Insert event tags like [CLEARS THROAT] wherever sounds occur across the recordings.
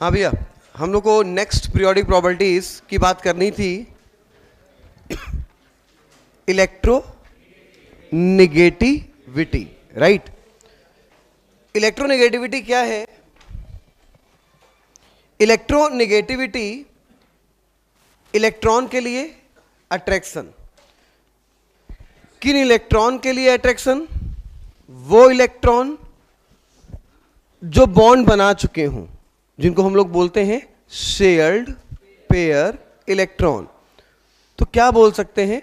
हाँ भैया, हम लोग को नेक्स्ट पीरियोडिक प्रॉपर्टीज़ की बात करनी थी। Electronegativity right electro electronegativity क्या है? इलेक्ट्रो इलेक्ट्रोनेगेटिविटी इलेक्ट्रॉन के लिए अट्रैक्शन किन इलेक्ट्रॉन के लिए अट्रैक्शन वो इलेक्ट्रॉन जो बॉन्ड बना चुके हों। जिनको हम लोग बोलते हैं शेयर्ड पेयर इलेक्ट्रॉन तो क्या बोल सकते हैं?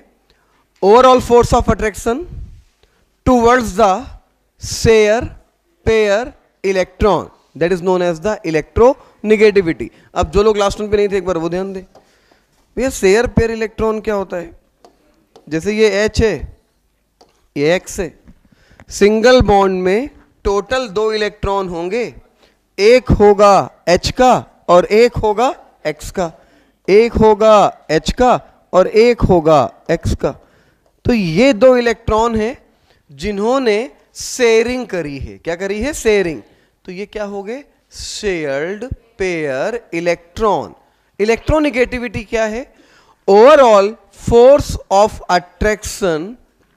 Overall force of attraction towards the share pair electron that is known as the electronegativity अब जो लोग लास्ट पे नहीं थे, एक बार वो ध्यान दें। भैया शेयर पेयर इलेक्ट्रॉन क्या होता है? जैसे ये एच है, ये एक्स है। सिंगल बॉन्ड में टोटल दो इलेक्ट्रॉन होंगे। एक होगा एच का और एक होगा एक्स का। एक होगा एच का और एक होगा एक्स का। तो ये दो इलेक्ट्रॉन हैं जिन्होंने शेयरिंग करी है। क्या करी है? शेयरिंग तो ये क्या हो गए? शेयर्ड पेयर इलेक्ट्रॉन इलेक्ट्रोनिगेटिविटी क्या है? Overall force of attraction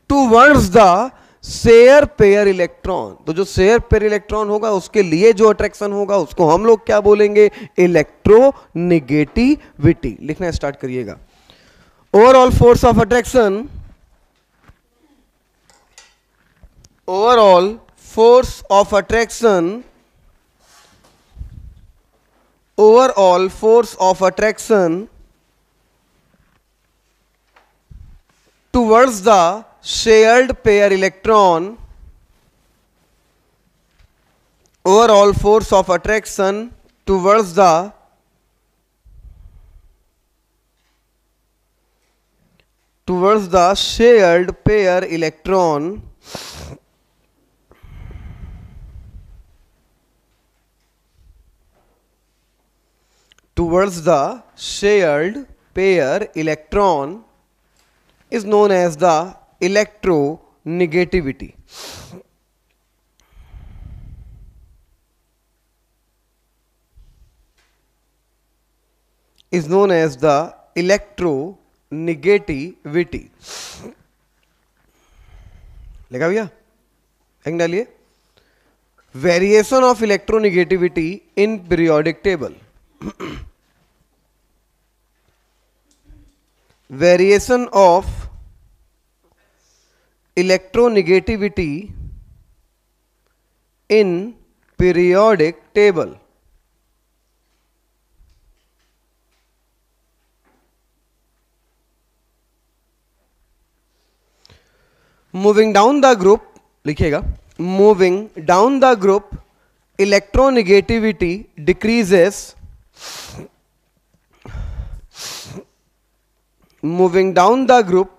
towards the share pair electron. तो जो शेयर पेयर इलेक्ट्रॉन होगा, उसके लिए जो अट्रैक्शन होगा, उसको हम लोग क्या बोलेंगे? इलेक्ट्रोनिगेटिविटी लिखना स्टार्ट करिएगा। Overall force of attraction overall force of attraction overall force of attraction towards the shared pair electron overall force of attraction towards the towards the shared pair electron towards the shared pair electron is known as the electronegativity is known as the electronegativity लिखा भैया? एक डालिए। Variation of electronegativity in periodic table variation of electronegativity in periodic table moving down the group लिखिएगा moving down the group electronegativity decreases moving down the group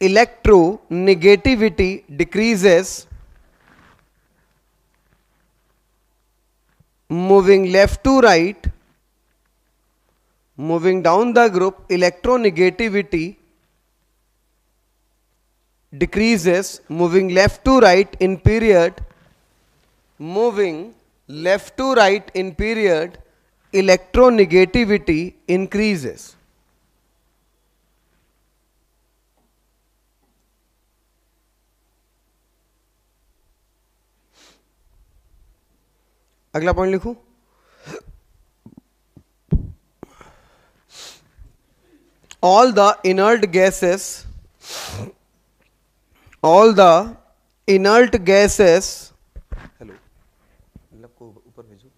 electronegativity decreases moving left to right moving down the group electronegativity decreases moving left to right in period moving left to right in period electronegativity increases अगला point लिखूं? All the inert gases all the inert gases hello को ऊपर भेजो।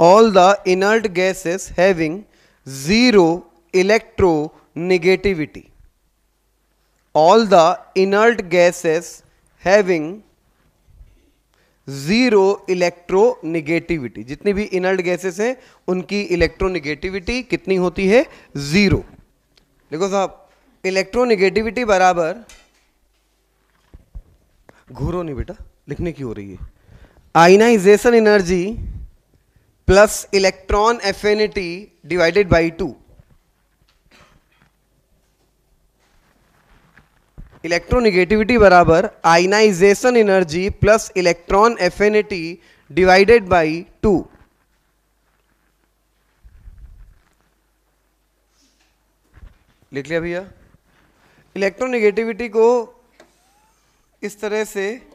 All the inert gases having zero electronegativity all the inert gases having zero electronegativity जितनी भी inert gases हैं, उनकी electronegativity कितनी होती है? ज़ीरो देखो साहब इलेक्ट्रोनिगेटिविटी बराबर घूरो नहीं बेटा, लिखने की हो रही है। Ionisation energy plus electron affinity divided by two electronegativity बराबर ionisation energy plus electron affinity divided by two लिख लिया भैया? इलेक्ट्रोनिगेटिविटी को इस तरह से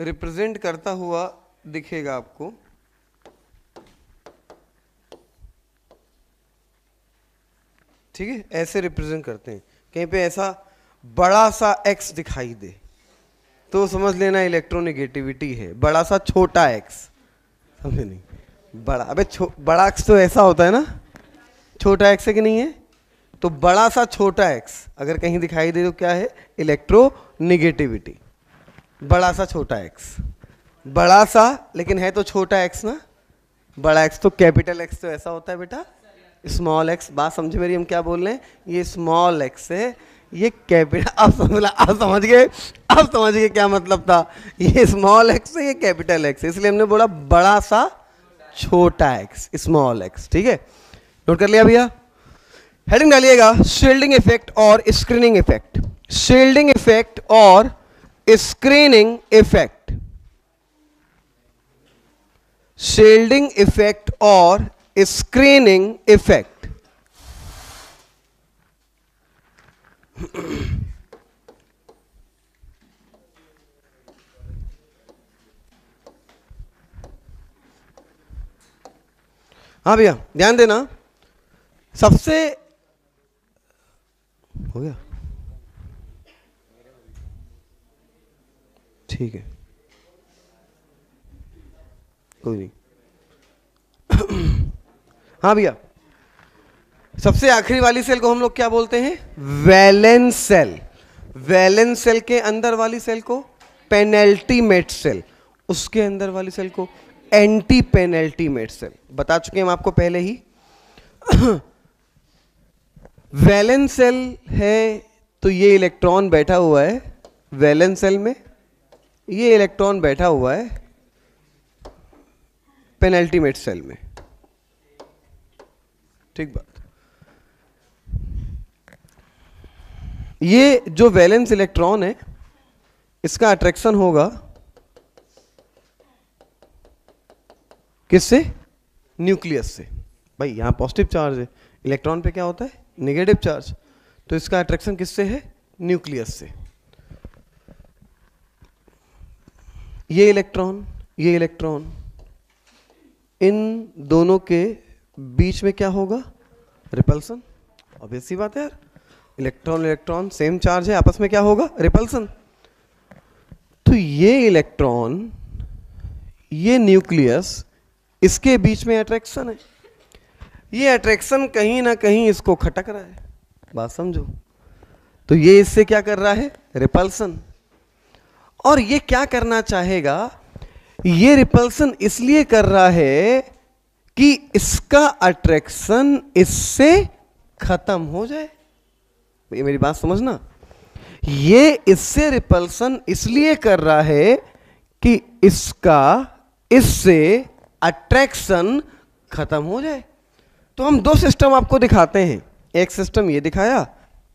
रिप्रेजेंट करता हुआ दिखेगा आपको। ठीक है? ऐसे रिप्रेजेंट करते हैं। कहीं पे ऐसा बड़ा सा एक्स दिखाई दे। तो समझ लेना इलेक्ट्रोनिगेटिविटी है। बड़ा सा छोटा एक्स समझे नहीं? बड़ा, अबे बड़ा एक्स तो ऐसा होता है ना? छोटा एक्स है कि नहीं है? तो बड़ा सा छोटा एक्स अगर कहीं दिखाई दे तो क्या है? इलेक्ट्रोनिगेटिविटी बड़ा सा छोटा एक्स बड़ा सा, लेकिन है तो छोटा एक्स ना? बड़ा एक्स तो कैपिटल एक्स तो ऐसा होता है बेटा। स्मॉल एक्स बात समझे मेरी, हम क्या बोल रहे हैं? ये स्मॉल एक्स है। ये कैपिटल अब समझ अब समझ गए? अब समझ गए क्या मतलब था? ये स्मॉल एक्स है, ये कैपिटल एक्स है। इसलिए हमने बोला बड़ा सा छोटा एक्स स्मॉल एक्स ठीक है? नोट कर लिया भैया? हेडिंग डालिएगा शील्डिंग इफ़ेक्ट और स्क्रीनिंग इफ़ेक्ट शील्डिंग इफ़ेक्ट और स्क्रीनिंग इफ़ेक्ट शील्डिंग इफ़ेक्ट और स्क्रीनिंग इफ़ेक्ट हाँ भैया ध्यान देना। सबसे हो गया? ठीक है। कोई नहीं। हाँ भैया सबसे आखिरी वाली सेल को हम लोग क्या बोलते हैं? वैलेंस सेल वैलेंस सेल के अंदर वाली सेल को पेनल्टीमेट सेल उसके अंदर वाली सेल को एंटी पेनल्टीमेट सेल बता चुके हैं हम आपको पहले ही। [COUGHS] वैलेंस सेल है तो ये इलेक्ट्रॉन बैठा हुआ है। वैलेंस सेल में ये इलेक्ट्रॉन बैठा हुआ है पेनल्टीमेट सेल में। ठीक बात ये जो वैलेंस इलेक्ट्रॉन है, इसका अट्रैक्शन होगा किससे? न्यूक्लियस से। भाई, यहाँ पॉजिटिव चार्ज है। इलेक्ट्रॉन पे क्या होता है? नेगेटिव चार्ज तो इसका अट्रैक्शन किससे है? न्यूक्लियस से। ये इलेक्ट्रॉन ये इलेक्ट्रॉन इन दोनों के बीच में क्या होगा? रिपल्सन ऑब्वियस बात है यार। इलेक्ट्रॉन इलेक्ट्रॉन सेम चार्ज है, आपस में क्या होगा? रिपल्सन तो ये इलेक्ट्रॉन, ये न्यूक्लियस इसके बीच में अट्रैक्शन है। ये अट्रैक्शन कहीं ना कहीं इसको खटक रहा है। बात समझो। तो ये इससे क्या कर रहा है? रिपल्सन और ये क्या करना चाहेगा? ये रिपल्सन इसलिए कर रहा है कि इसका अट्रैक्शन इससे खत्म हो जाए। ये मेरी बात समझना? ये इससे रिपल्सन इसलिए कर रहा है कि इसका, इससे अट्रैक्शन खत्म हो जाए। तो हम दो सिस्टम आपको दिखाते हैं। एक सिस्टम ये दिखाया,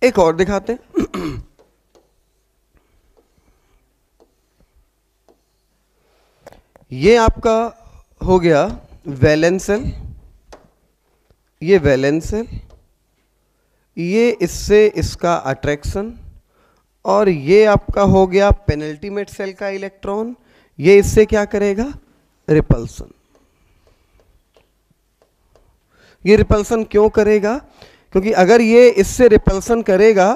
एक और दिखाते हैं। [CLEARS THROAT] ये आपका हो गया वैलेंसल ये वैलेंसल ये इससे इसका अट्रैक्शन और ये आपका हो गया पेनल्टीमेट सेल का इलेक्ट्रॉन ये इससे क्या करेगा? रिपल्सन ये रिपल्सन क्यों करेगा? क्योंकि अगर ये इससे रिपल्सन करेगा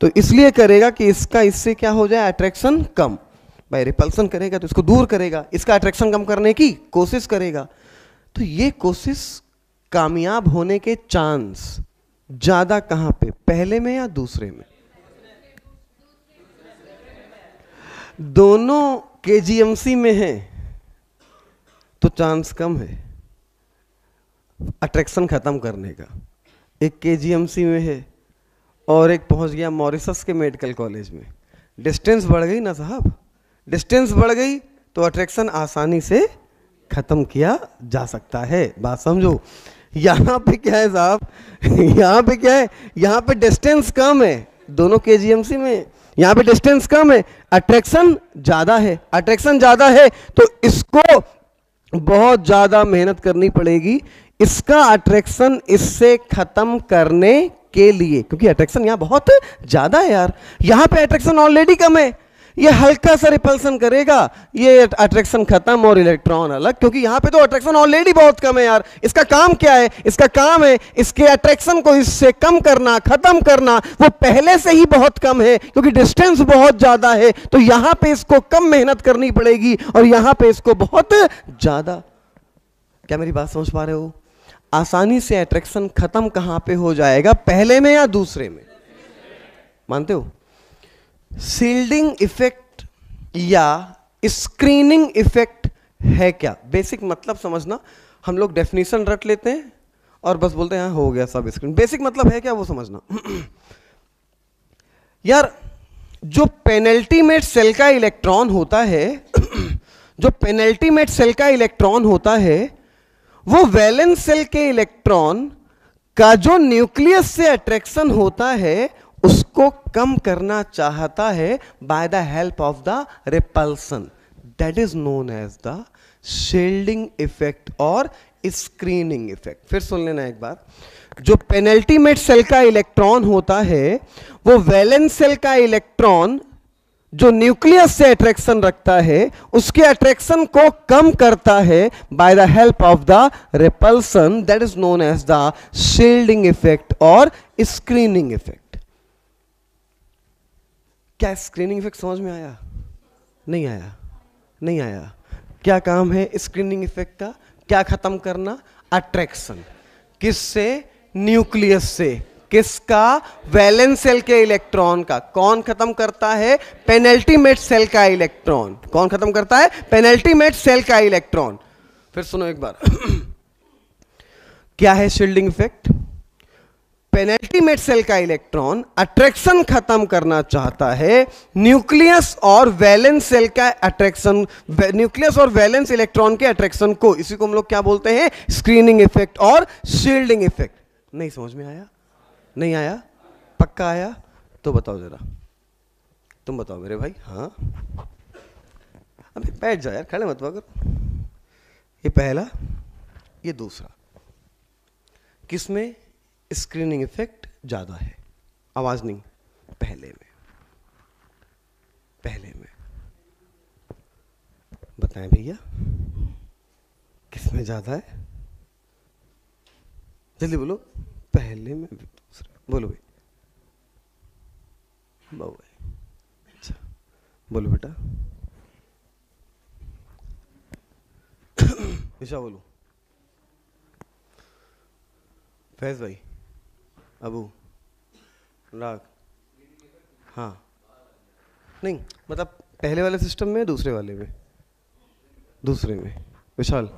तो इसलिए करेगा कि इसका इससे क्या हो जाए? अट्रैक्शन कम. भाई रिपल्सन करेगा तो इसको दूर करेगा. इसका अट्रैक्शन कम करने की कोशिश करेगा. तो ये कोशिश कामयाब होने के चांस ज़्यादा कहाँ पे? पहले में या दूसरे में? दोनों केजीएमसी में है तो चांस कम है अट्रैक्शन खत्म करने का। एक केजीएमसी में है और एक पहुँच गया मॉरिसस के मेडिकल कॉलेज में। डिस्टेंस बढ़ गई ना साहब? डिस्टेंस बढ़ गई तो अट्रैक्शन आसानी से खत्म किया जा सकता है। बात समझो। यहाँ पे क्या है साहब? यहाँ पे क्या है? यहाँ पे डिस्टेंस कम है, दोनों के में। यहाँ पे डिस्टेंस कम है अट्रैक्शन ज़्यादा है। अट्रैक्शन ज़्यादा है तो इसको बहुत ज़्यादा मेहनत करनी पड़ेगी। इसका अट्रैक्शन इससे खत्म करने के लिए, क्योंकि अट्रैक्शन यहाँ बहुत ज़्यादा है यार। यहाँ पे अट्रैक्शन ऑलरेडी कम है। ये हल्का सा रिपल्सन करेगा। ये अट्रैक्शन खत्म और इलेक्ट्रॉन अलग, क्योंकि यहाँ पे तो अट्रैक्शन ऑलरेडी बहुत कम है यार। इसका काम क्या है? इसका काम है इसके अट्रैक्शन को इससे कम करना, खत्म करना। वो पहले से ही बहुत कम है, क्योंकि डिस्टेंस बहुत ज़्यादा है। तो यहाँ पे इसको कम मेहनत करनी पड़ेगी और यहाँ पे इसको बहुत ज़्यादा। क्या मेरी बात समझ पा रहे हो? आसानी से अट्रैक्शन खत्म कहाँ पे हो जाएगा? पहले में या दूसरे में? मानते हो? सील्डिंग इफ़ेक्ट या स्क्रीनिंग इफ़ेक्ट है क्या? बेसिक मतलब समझना हम लोग डेफिनेशन रट लेते हैं और बस बोलते हैं हाँ, हो गया सब स्क्रीन बेसिक मतलब है क्या वो समझना? [CLEARS THROAT] यार जो पेनल्टीमेट सेल का इलेक्ट्रॉन होता है [CLEARS THROAT] जो पेनल्टीमेट सेल का इलेक्ट्रॉन होता है वो वैलेंस सेल के इलेक्ट्रॉन का जो न्यूक्लियस से अट्रैक्शन होता है उसको कम करना चाहता है by the help of the repulsion that is known as the shielding effect और स्क्रीनिंग इफ़ेक्ट फिर सुन लेना एक बार जो पेनल्टीमेट सेल का इलेक्ट्रॉन होता है, वो वैलेंस सेल का इलेक्ट्रॉन जो न्यूक्लियस से अट्रैक्शन रखता है, उसके अट्रैक्शन को कम करता है by the help of the repulsion that is known as the shielding effect और स्क्रीनिंग इफ़ेक्ट क्या स्क्रीनिंग इफ़ेक्ट समझ में आया? नहीं आया। नहीं आया। क्या काम है स्क्रीनिंग इफ़ेक्ट का? क्या खत्म करना? अट्रैक्शन किससे? न्यूक्लियस से। किसका? वैलेंस सेल के इलेक्ट्रॉन का। कौन खत्म करता है? पेनल्टीमेट सेल का इलेक्ट्रॉन कौन खत्म करता है? पेनल्टीमेट सेल का इलेक्ट्रॉन फिर सुनो एक बार। [CLEARS THROAT] क्या है शील्डिंग इफ़ेक्ट पेनल्टीमेट सेल का इलेक्ट्रॉन अट्रैक्शन खत्म करना चाहता है न्यूक्लियस और वैलेंस सेल का अट्रैक्शन न्यूक्लियस और वैलेंस इलेक्ट्रॉन के अट्रैक्शन को, इसी को हम लोग क्या बोलते हैं? स्क्रीनिंग इफ़ेक्ट और शील्डिंग इफ़ेक्ट नहीं समझ में आया? नहीं आया? पक्का आया? तो बताओ जरा। तुम बताओ मेरे भाई हाँ। अभी बैठ जाओ यार, खड़े मत अगर ये पहला, ये दूसरा। किसमें? स्क्रीनिंग इफ़ेक्ट ज़्यादा है। आवाज़ नहीं, पहले में। पहले में। बताएँ भैया, किसमें ज़्यादा है? जल्दी बोलो। पहले में दूसरे। बोलो भाई भाई अच्छा बोलो बेटा। [COUGHS] ईशा बोलो। फैज भाई। अबू, राग। हाँ। नहीं मतलब पहले वाले सिस्टम में, दूसरे वाले में। दूसरे में। विशाल।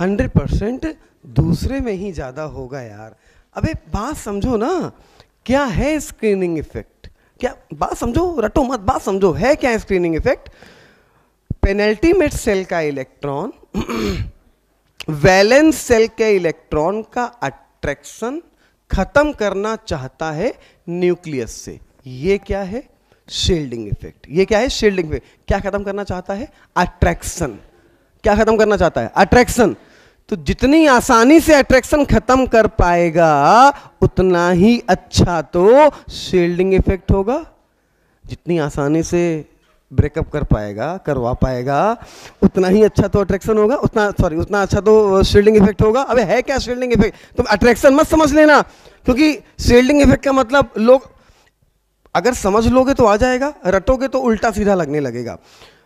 हंड्रेड परसेंट दूसरे में ही ज़्यादा होगा यार। अबे, बात समझो ना, क्या है स्क्रीनिंग इफ़ेक्ट क्या, बात समझो, रटो मत, बात समझो, है क्या है स्क्रीनिंग इफ़ेक्ट पेनल्टीमेट सेल का इलेक्ट्रॉन वैलेंस सेल के इलेक्ट्रॉन का अट्रैक्शन खत्म करना चाहता है न्यूक्लियस से। ये क्या है? शील्डिंग इफ़ेक्ट ये क्या है? शील्डिंग इफ़ेक्ट क्या खत्म करना चाहता है? अट्रैक्शन क्या खत्म करना चाहता है? अट्रैक्शन तो जितनी आसानी से अट्रैक्शन खत्म कर पाएगा, उतना ही अच्छा तो शील्डिंग इफ़ेक्ट होगा। जितनी आसानी से ब्रेकअप कर पाएगा, करवा पाएगा। उतना ही अच्छा तो अट्रैक्शन होगा, उतना सॉरी उतना अच्छा तो शील्डिंग इफ़ेक्ट होगा। अबे, है क्या शील्डिंग इफ़ेक्ट तुम अट्रैक्शन मत समझ लेना, क्योंकि शील्डिंग इफ़ेक्ट का मतलब लोग, अगर समझ लोगे तो आ जाएगा, रटोगे तो उल्टा सीधा लगने लगेगा।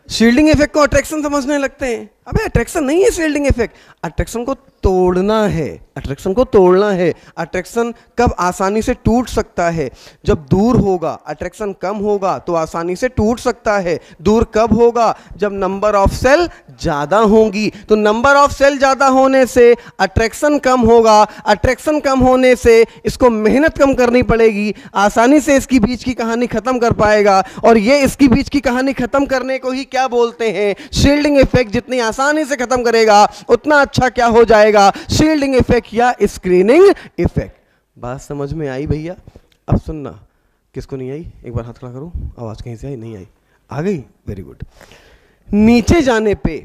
शील्डिंग इफ़ेक्ट को अट्रैक्शन समझने लगते हैं। अबे अट्रैक्शन नहीं है शील्डिंग इफ़ेक्ट अट्रैक्शन को तोड़ना है। अट्रैक्शन को तोड़ना है। अट्रैक्शन कब आसानी से टूट सकता है? जब दूर होगा अट्रैक्शन कम होगा तो आसानी से टूट सकता है। दूर कब होगा? जब नंबर ऑफ़ सेल ज़्यादा होंगी। तो नंबर ऑफ़ सेल ज़्यादा होने से अट्रैक्शन कम होगा। अट्रैक्शन कम होने से इसको मेहनत कम करनी पड़ेगी। आसानी से इसकी बीच की कहानी खत्म कर पाएगा। और ये इसकी बीच की कहानी खत्म करने को ही क्या बोलते हैं? शील्डिंग इफ़ेक्ट जितनी आसानी से खत्म करेगा, उतना अच्छा क्या हो जाएगा? शील्डिंग इफ़ेक्ट या स्क्रीनिंग इफ़ेक्ट बात समझ में आई भैया? अब सुनना। किसको नहीं आई? एक बार हाथ खड़ा करो। आवाज़ कहीं से आई? नहीं आई। आ गई? वेरी गुड नीचे जाने पे।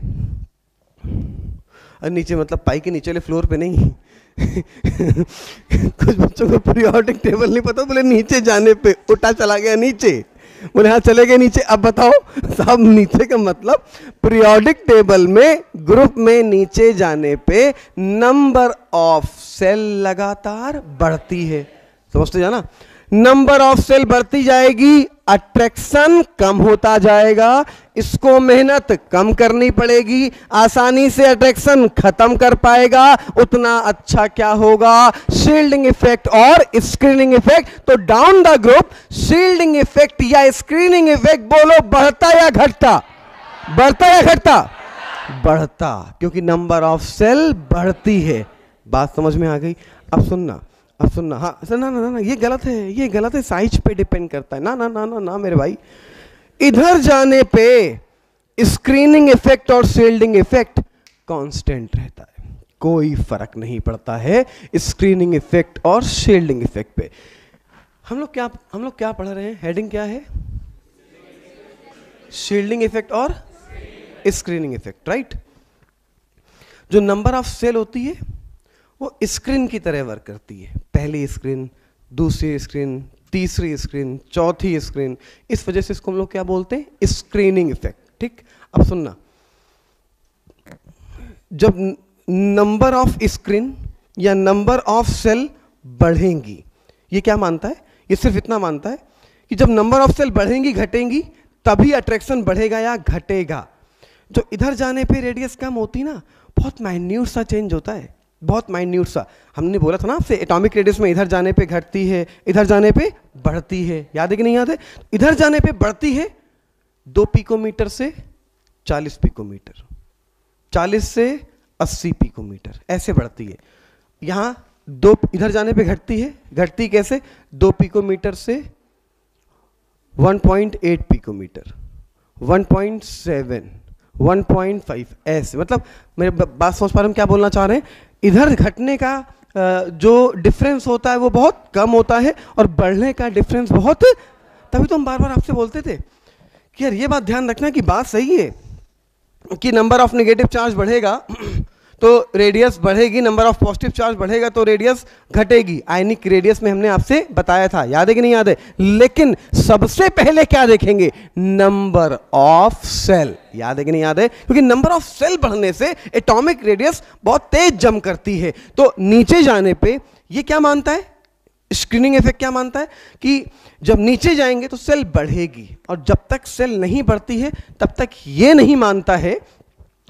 और नीचे मतलब पाई के नीचे वाले फ्लोर पे नहीं। [LAUGHS] कुछ बच्चों को पीरियोडिक टेबल नहीं पता? बोले नीचे जाने पे। उठा चला गया नीचे। बोले हाँ चले गए नीचे। अब बताओ, साहब, नीचे का मतलब पीरियोडिक टेबल में ग्रुप में नीचे जाने पे नंबर ऑफ़ सेल लगातार बढ़ती है। समझते जाना नंबर ऑफ़ सेल बढ़ती जाएगी, अट्रैक्शन कम होता जाएगा, इसको मेहनत कम करनी पड़ेगी, आसानी से अट्रैक्शन खत्म कर पाएगा, उतना अच्छा क्या होगा? शील्डिंग इफ़ेक्ट और स्क्रीनिंग इफ़ेक्ट तो down the group shielding effect या स्क्रीनिंग इफ़ेक्ट बोलो, बढ़ता या घटता? बढ़ता या घटता? बढ़ता, क्योंकि नंबर ऑफ़ सेल बढ़ती है। बात समझ में आ गई? अब सुनना। अब सुनना हाँ सर ना ना ना ना, ये गलत है, ये गलत है, साइज़ पे डिपेंड करता है। ना ना ना ना ना, मेरे भाई। इधर जाने पे स्क्रीनिंग इफ़ेक्ट और शील्डिंग इफ़ेक्ट कांस्टेंट रहता है। कोई फ़र्क नहीं पड़ता है स्क्रीनिंग इफ़ेक्ट और शील्डिंग इफ़ेक्ट पे। हम लोग क्या, हम लोग क्या पढ़ रहे हैं? हेडिंग क्या है? शील्डिंग इफ़ेक्ट और स्क्रीनिंग इफ़ेक्ट राइट जो नंबर ऑफ़ सेल होती है वो स्क्रीन की तरह वर्क करती है। पहली स्क्रीन दूसरी स्क्रीन तीसरी स्क्रीन चौथी स्क्रीन इस वजह से इसको हम लोग क्या बोलते हैं? स्क्रीनिंग इफ़ेक्ट ठीक? अब सुनना। जब नंबर ऑफ़ स्क्रीन या नंबर ऑफ़ सेल बढ़ेंगी, ये क्या मानता है? ये सिर्फ़ इतना मानता है कि जब नंबर ऑफ़ सेल बढ़ेंगी, घटेंगी, तभी अट्रैक्शन बढ़ेगा या घटेगा। जो इधर जाने पे रेडियस कम होती ना, बहुत माइन्यूट सा चेंज होता है। बहुत माइन्यूट सा। हमने बोला था ना आपसे एटॉमिक रेडियस में इधर जाने पे घटती है, इधर जाने पे बढ़ती है। याद है कि नहीं याद है? इधर जाने पे बढ़ती है, दो पिकोमीटर से चालीस पिकोमीटर चालीस से अस्सी पिकोमीटर ऐसे बढ़ती है। यहाँ दो, इधर जाने पे घटती है, घटती कैसे? दो पिकोमीटर से 1.8 पिकोमीटर 1.7 1.5 ऐसे। मतलब मेरे बात समझ पा रहे हम क्या बोलना चाह रहे हैं? इधर घटने का जो डिफरेंस होता है वो बहुत कम होता है और बढ़ने का डिफरेंस बहुत, तभी तो हम बार बार आपसे बोलते थे कि यार ये बात ध्यान रखना कि बात सही है कि नंबर ऑफ़ नेगेटिव चार्ज बढ़ेगा। तो रेडियस बढ़ेगी नंबर ऑफ़ पॉजिटिव चार्ज बढ़ेगा तो रेडियस घटेगी। आयनिक रेडियस में हमने आपसे बताया था। याद है कि नहीं याद है? लेकिन सबसे पहले क्या देखेंगे? नंबर ऑफ़ सेल याद है कि नहीं याद है? क्योंकि नंबर ऑफ़ सेल बढ़ने से एटॉमिक रेडियस बहुत तेज जम करती है। तो नीचे जाने पे ये क्या मानता है? स्क्रीनिंग इफ़ेक्ट क्या मानता है? कि जब नीचे जाएँगे तो सेल बढ़ेगी। और जब तक सेल नहीं बढ़ती है, तब तक ये नहीं मानता है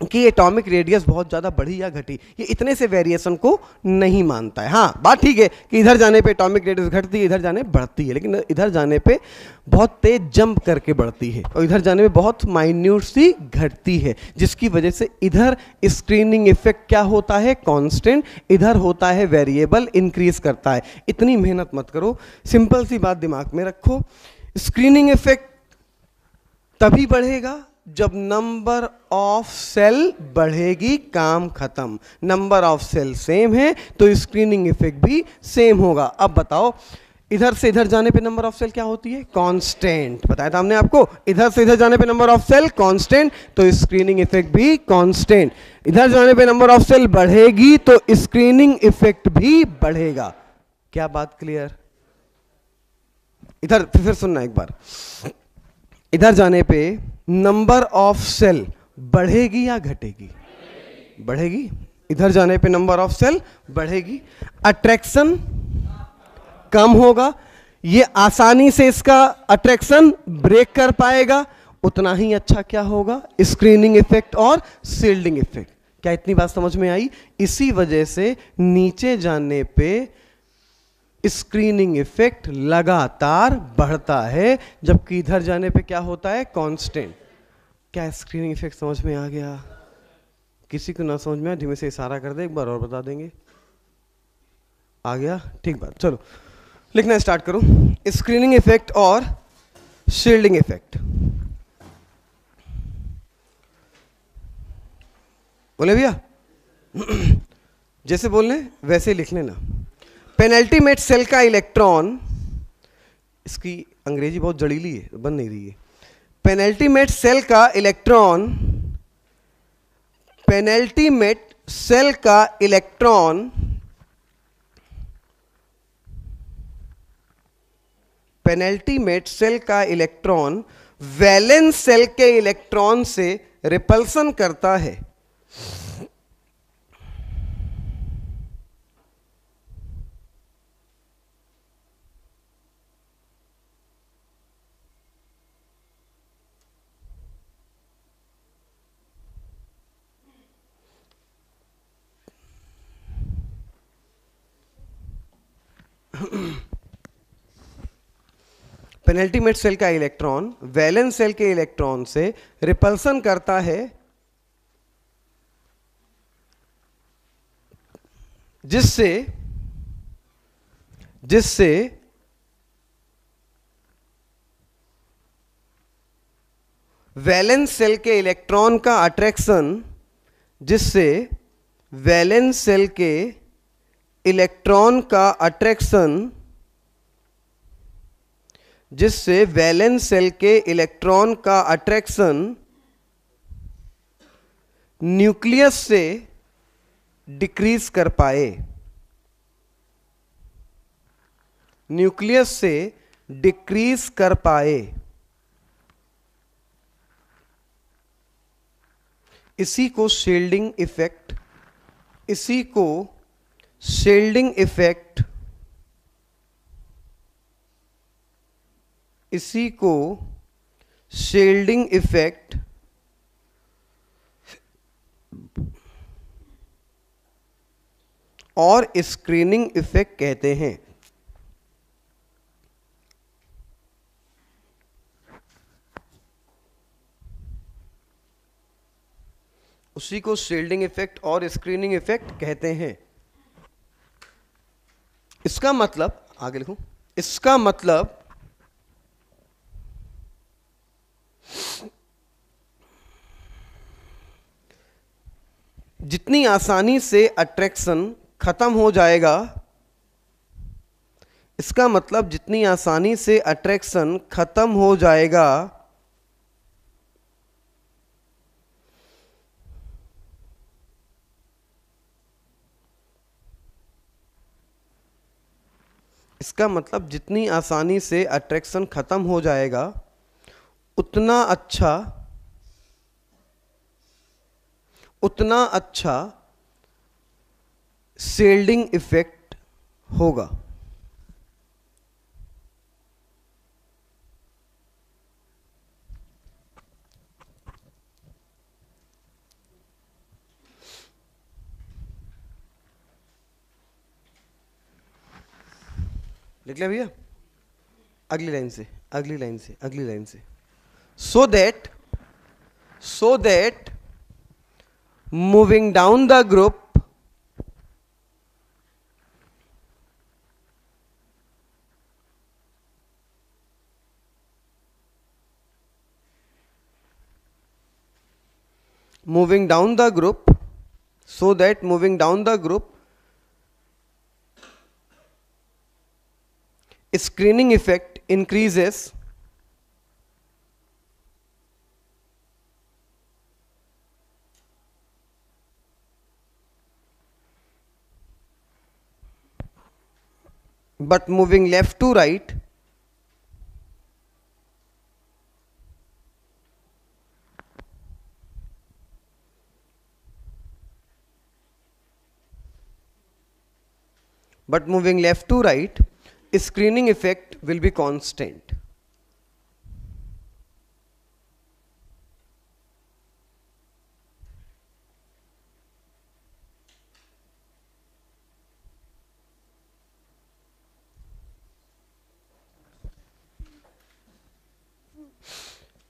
कि एटॉमिक रेडियस बहुत ज़्यादा बढ़ी या घटी, ये इतने से वेरिएशन को नहीं मानता है। हाँ बात ठीक है कि इधर जाने पे एटॉमिक रेडियस घटती है, इधर जाने बढ़ती है, लेकिन इधर जाने पे बहुत तेज जंप करके बढ़ती है और इधर जाने में बहुत माइन्यूट सी घटती है, जिसकी वजह से इधर स्क्रीनिंग इफ़ेक्ट क्या होता है? कॉन्स्टेंट इधर होता है वेरिएबल इंक्रीज करता है। इतनी मेहनत मत करो सिंपल सी बात दिमाग में रखो। स्क्रीनिंग इफ़ेक्ट तभी बढ़ेगा जब नंबर ऑफ़ सेल बढ़ेगी, काम खत्म। नंबर ऑफ़ सेल सेम है तो स्क्रीनिंग इफ़ेक्ट भी सेम होगा। अब बताओ, इधर से इधर जाने पे नंबर ऑफ़ सेल क्या होती है? कांस्टेंट बताया था हमने आपको, इधर से इधर जाने पे नंबर ऑफ़ सेल कांस्टेंट तो स्क्रीनिंग इफ़ेक्ट भी कांस्टेंट इधर जाने पे नंबर ऑफ़ सेल बढ़ेगी तो स्क्रीनिंग इफ़ेक्ट भी बढ़ेगा। क्या बात क्लियर इधर, फिर सुनना एक बार। इधर जाने पे नंबर ऑफ़ सेल बढ़ेगी या घटेगी? बढ़ेगी। इधर जाने पे नंबर ऑफ़ सेल बढ़ेगी। अट्रैक्शन कम होगा। ये आसानी से इसका अट्रैक्शन ब्रेक कर पाएगा। उतना ही अच्छा क्या होगा? स्क्रीनिंग इफ़ेक्ट और सील्डिंग इफ़ेक्ट क्या इतनी बात समझ में आई? इसी वजह से नीचे जाने पे स्क्रीनिंग इफ़ेक्ट लगातार बढ़ता है, जबकि इधर जाने पे क्या होता है? कांस्टेंट क्या स्क्रीनिंग इफ़ेक्ट समझ में आ गया? किसी को ना समझ में आया धीमे से इशारा कर दे, एक बार और बता देंगे। आ गया? ठीक बात, चलो। लिखना स्टार्ट करो। स्क्रीनिंग इफ़ेक्ट और शील्डिंग इफ़ेक्ट बोले भैया? [CLEARS THROAT] जैसे बोलने, वैसे लिख लेना। पेनल्टी मेट सेल का इलेक्ट्रॉन, इसकी अंग्रेज़ी बहुत जड़ीली है तो बन नहीं रही है। पेनल्टी मेट सेल का इलेक्ट्रॉन, पेनल्टी मेट सेल का इलेक्ट्रॉन, पेनल्टी मेट सेल का इलेक्ट्रॉन, वैलेंस सेल के इलेक्ट्रॉन से रिपल्सन करता है। [CLEARS THROAT] पेनल्टीमेट सेल का इलेक्ट्रॉन वैलेंस सेल के इलेक्ट्रॉन से रिपल्सन करता है। जिससे जिससे वैलेंस सेल के इलेक्ट्रॉन का अट्रैक्शन जिससे वैलेंस सेल के इलेक्ट्रॉन का अट्रैक्शन, जिससे वैलेंस सेल के इलेक्ट्रॉन का अट्रैक्शन न्यूक्लियस से डिक्रीज कर पाए। न्यूक्लियस से डिक्रीज कर पाए। इसी को शील्डिंग इफ़ेक्ट, इसी को शील्डिंग इफ़ेक्ट इसी को शेल्डिंग इफ़ेक्ट और स्क्रीनिंग इफ़ेक्ट कहते हैं। उसी को शील्डिंग इफ़ेक्ट और स्क्रीनिंग इफ़ेक्ट कहते हैं। इसका मतलब आगे लिखूं, इसका मतलब जितनी आसानी से अट्रैक्शन खत्म हो जाएगा, इसका मतलब जितनी आसानी से अट्रैक्शन खत्म हो जाएगा इसका मतलब जितनी आसानी से अट्रैक्शन खत्म हो जाएगा, उतना अच्छा उतना अच्छा सेल्डिंग इफ़ेक्ट होगा। लिख लिया भैया? अगली लाइन से, अगली लाइन से, अगली लाइन से। So that so that moving down the group moving down the group so that moving down the group screening effect increases but moving left to right but moving left to right screening effect will be constant.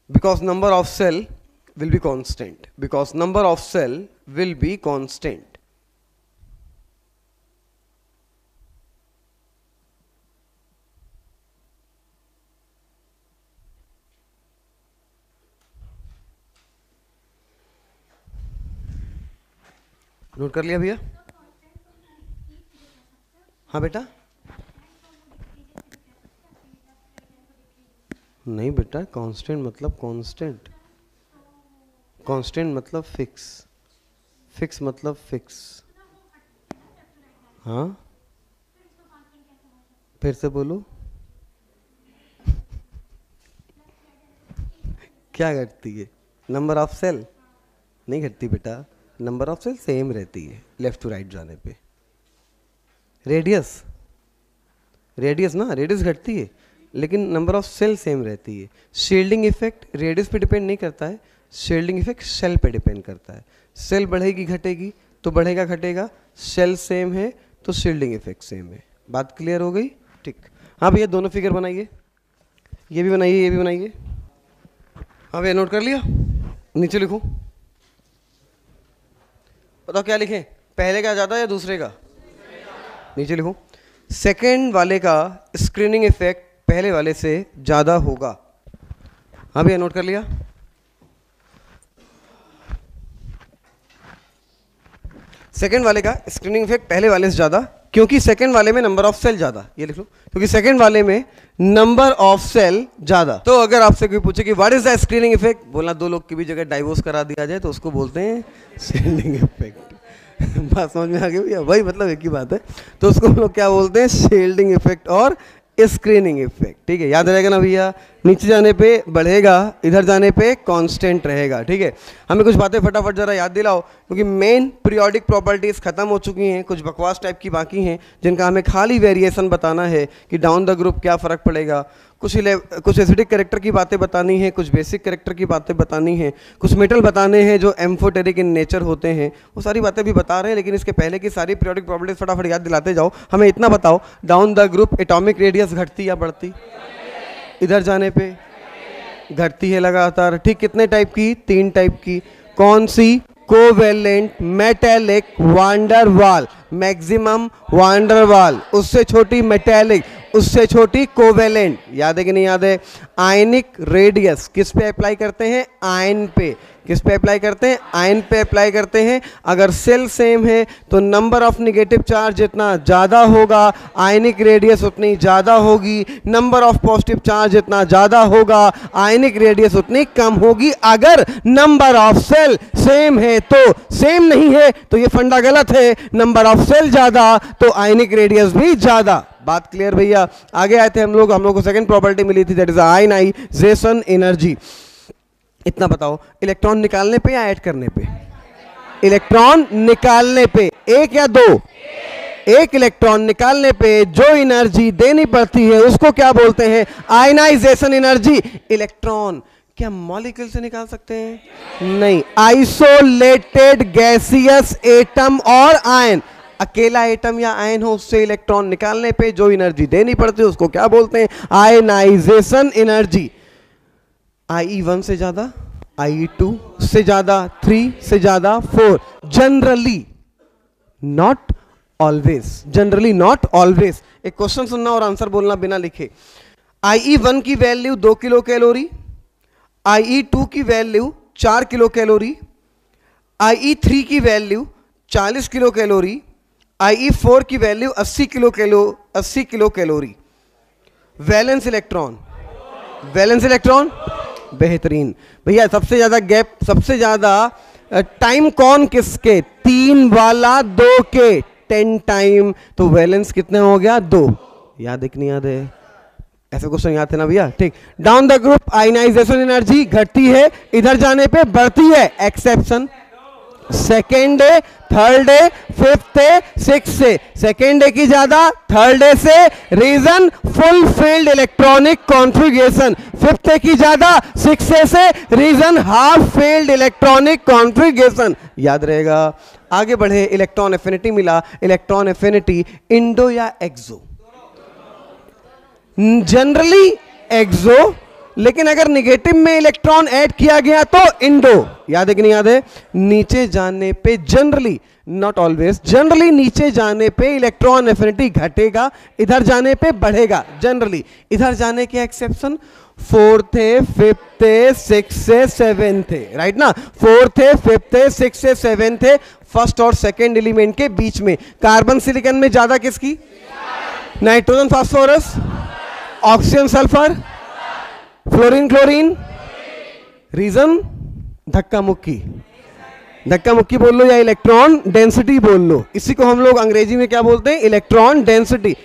Because number of cell will be constant. Because number of cell will be constant note कर लिया भैया? हाँ बेटा? नहीं बेटा constant मतलब constant constant मतलब fix fix मतलब फिक्स हाँ? फिर से बोलो। [LAUGHS] क्या घटती है? नंबर ऑफ़ सेल नहीं घटती बेटा। नंबर ऑफ़ सेल सेम रहती है, लेफ़्ट टू राइट जाने पे। रेडियस रेडियस ना, रेडियस घटती है, लेकिन नंबर ऑफ़ सेल सेम रहती है। शील्डिंग इफ़ेक्ट रेडियस पे डिपेंड नहीं करता है, शील्डिंग इफ़ेक्ट सेल पे डिपेंड करता है। सेल बढ़ेगी, घटेगी तो बढ़ेगा, घटेगा, सेल सेम है तो शील्डिंग इफ़ेक्ट सेम है। बात क्लियर हो गई? ठीक। हाँ भैया, दोनों फिगर बनाइए। ये भी बनाइए, ये भी बनाइए। हाँ भैया, नोट कर लिया? नीचे लिखो? बताओ क्या लिखें? पहले का ज़्यादा या दूसरे का? नीचे लिखो। सेकेंड वाले का स्क्रीनिंग इफ़ेक्ट पहले वाले से ज़्यादा होगा। हाँ भैया नोट कर लिया। सेकेंड वाले का स्क्रीनिंग इफ़ेक्ट पहले वाले से ज़्यादा क्योंकि सेकंड वाले में नंबर ऑफ़ सेल ज़्यादा, ये लिख लो। क्योंकि सेकंड वाले में नंबर ऑफ़ सेल ज़्यादा। तो अगर आपसे कोई पूछे कि what is the screening effect बोला दो लोग की भी जगह डाइवोर्स करा दिया जाए तो उसको बोलते हैं सेलिंग इफ़ेक्ट [LAUGHS] बात समझ में आ गई भैया? वही मतलब एक ही बात है। तो उसको हम लोग क्या बोलते हैं? शेल्डिंग इफ़ेक्ट और स्क्रीनिंग इफ़ेक्ट ठीक है? याद रहेगा ना भैया? नीचे जाने पे बढ़ेगा, इधर जाने पे कांस्टेंट रहेगा, ठीक है? हमें कुछ बातें फटाफट जरा याद दिलाओ, क्योंकि मेन पीरियोडिक प्रॉपर्टीज़ खत्म हो चुकी हैं, कुछ बकवास टाइप की बाकी हैं, जिनका हमें खाली वेरिएशन बताना है कि डाउन द ग्रुप क्या फ़र्क पड़ेगा। कुछ कुछ एसिडिक करेक्टर की बातें बतानी है, कुछ बेसिक करेक्टर की बातें बतानी है, कुछ मेटल बताने हैं जो एम्फोटेरिक इन नेचर होते हैं। वो सारी बातें भी बता रहे हैं, लेकिन इसके पहले की सारी पीरियोडिक प्रॉपर्टीज़ फटाफट याद दिलाते जाओ। हमें इतना बताओ down the group atomic radius घटती या बढ़ती? इधर जाने पे? घटती है लगातार। ठीक कितने टाइप की? तीन टाइप की। कौन सी? Covalent metallic Van der Waals maximum Van der Waals उससे छोटी मेटेलिक उससे छोटी कोवेलेंट। याद है कि नहीं याद है? Ionic radius. किस पे अप्लाई करते हैं? आयन पे। किस पे अप्लाई करते हैं? आयन पे अप्लाई करते हैं। अगर सेल सेम है तो नंबर ऑफ़ निगेटिव चार्ज जितना ज़्यादा होगा, आयनिक रेडियस उतनी ज़्यादा होगी। नंबर ऑफ़ पॉजिटिव चार्ज जितना ज़्यादा होगा, आयनिक रेडियस उतनी कम होगी। अगर नंबर ऑफ़ सेल सेम है तो सेम नहीं है तो ये फंडा गलत है। नंबर ऑफ़ सेल ज़्यादा तो आयनिक रेडियस भी ज़्यादा। बात क्लियर भैया? आगे आए थे हम लोग हम लोग को सेकंड प्रॉपर्टी मिली थी दैट इज़ आयनाइजेशन एनर्जी इतना बताओ इलेक्ट्रॉन निकालने पे या ऐड करने पे? इलेक्ट्रॉन निकालने पे, एक या दो? एक इलेक्ट्रॉन निकालने पे जो एनर्जी देनी पड़ती है, उसको क्या बोलते हैं? आयनाइजेशन एनर्जी इलेक्ट्रॉन क्या मॉलिक्यूल से निकाल सकते हैं? नहीं। आइसोलेटेड गैसियस एटम और आयन अकेला एटम या आयन हो, उससे इलेक्ट्रॉन निकालने पे जो एनर्जी देनी पड़ती है, उसको क्या बोलते हैं? आयनाइजेशन एनर्जी आई वन से ज़्यादा आई टू से ज़्यादा थ्री से ज़्यादा four generally not always generally not always एक क्वेश्चन सुनना और आंसर बोलना बिना लिखे. आई वन की वैल्यू दो किलो कैलोरी आई टू की वैल्यू चार किलो कैलोरी आई थ्री की वैल्यू चालीस किलो कैलोरी आई फोर की वैल्यू अस्सी किलो कैलो अस्सी kilo calorie valence electron valence electron बेहतरीन। भैया, सबसे ज़्यादा गैप सबसे ज़्यादा टाइम कौन किसके? तीन वाला, दो के। टेन टाइम तो वैलेंस कितने हो गया? दो। याद है कि नहीं याद है। ऐसे क्वेश्चन याद है ना भैया? ठीक। Down the group ionisation energy घटती है, इधर जाने पे बढ़ती है। Exception second day third day fifth six day second day की ज़्यादा थर्ड डे से reason full filled electronic configuration fifth की ज़्यादा सिक्स से reason half filled electronic configuration याद रहेगा? आगे बढ़े इलेक्ट्रॉन एफिनिटी मिला। इलेक्ट्रॉन एफिनिटी इंडो या एक्सो जनरली एक्सो लेकिन अगर निगेटिव में इलेक्ट्रॉन ऐड किया गया तो इंडो, याद है कि नहीं याद है? नीचे जाने पे जनरली नॉट ऑलवेज जनरली नीचे जाने पे इलेक्ट्रॉन एफिनिटी घटेगा, इधर जाने पे बढ़ेगा जनरली इधर जाने के exception fourth fifth six seventh right ना? फोर्थ है फिफ्थ सिक्स सेवेंथ फ़र्स्ट और सेकेंड एलिमेंट के बीच में। कार्बन सिलिकन में ज़्यादा किसकी? Nitrogen phosphorus oxygen sulphur fluorine chlorine reason धक्का मुक्की धक्का मुक्की बोल लो या इलेक्ट्रॉन डेंसिटी बोल लो। इसी को हम लोग अंग्रेज़ी में क्या बोलते हैं? इलेक्ट्रॉन डेंसिटी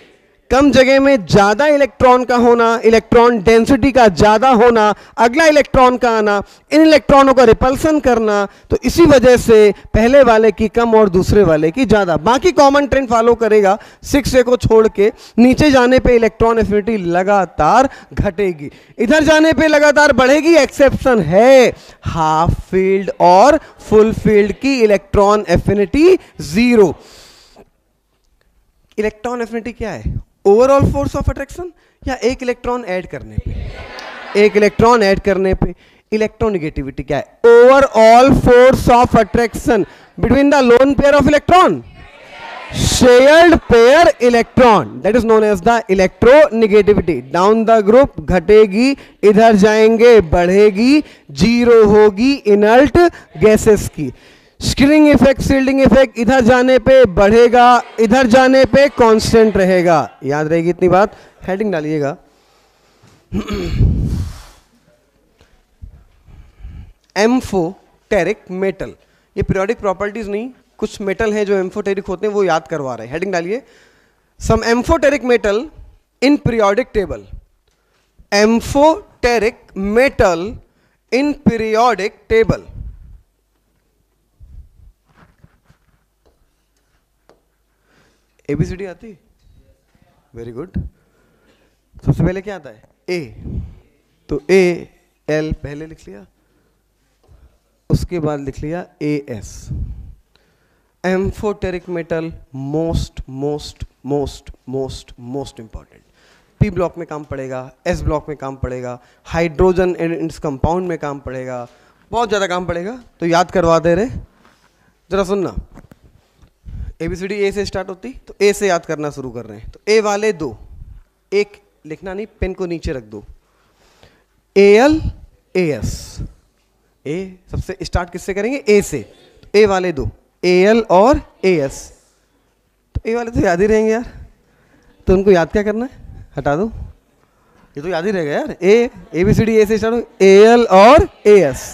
कम जगह में ज़्यादा इलेक्ट्रॉन का होना, इलेक्ट्रॉन डेंसिटी का ज़्यादा होना, अगला इलेक्ट्रॉन का आना, इन इलेक्ट्रॉनों का रिपल्सन करना तो इसी वजह से पहले वाले की कम और दूसरे वाले की ज़्यादा। बाकी कॉमन ट्रेंड फॉलो करेगा। सिक्स को छोड़ के नीचे जाने पे इलेक्ट्रॉन एफिनिटी लगातार घटेगी। इधर जाने पे लगातार बढ़ेगी एक्सेप्शन है हाफ़ फ़ील्ड और फुल फ़ील्ड की electron affinity zero electron affinity क्या है? ओवरऑल फोर्स ऑफ़ अट्रैक्शन या एक इलेक्ट्रॉन ऐड करने पे? एक इलेक्ट्रॉन ऐड करने पे इलेक्ट्रोनिगेटिविटी क्या है? Overall force of attraction between the lone pair of electron shared pair electron that is known as the electronegativity down the group घटेगी, इधर जाएँगे, बढ़ेगी ज़ीरो होगी इनल्ट गैसेस की। स्क्रीनिंग इफ़ेक्ट सील्डिंग इफ़ेक्ट इधर जाने पे बढ़ेगा, इधर जाने पे कांस्टेंट रहेगा। याद रहेगी इतनी बात? हेडिंग डालिएगा। एम्फोटेरिक मेटल ये पीरियोडिक प्रॉपर्टीज़ नहीं, कुछ मेटल है जो एम्फोटेरिक होते हैं, वो याद करवा रहे हेडिंग डालिए। Some amphoteric metal in periodic table amphoteric metal in periodic table A B C D आती? वेरी गुड सबसे पहले क्या आता है? ए तो ए एल पहले लिख लिया, उसके बाद लिख लिया A S amphoteric metal most most most most most important P block में काम पड़ेगा एस ब्लॉक में काम पड़ेगा हाइड्रोजन एंड कंपाउंड में काम पड़ेगा. बहुत ज़्यादा काम पड़ेगा तो याद करवा दे रहे जरा सुनना। A B C D A से स्टार्ट होती तो ए से याद करना शुरू कर रहे हैं। तो ए वाले दो, एक लिखना नहीं पेन को नीचे रख दो। A L A S A सबसे स्टार्ट किससे करेंगे? ए से। तो ए वाले दो ए एल और ए एस तो ए वाले तो याद ही रहेंगे यार। तो उनको याद क्या करना है? हटा दो। ये तो याद ही रहेगा यार। A A B C D A से स्टार्ट ए एल और ए एस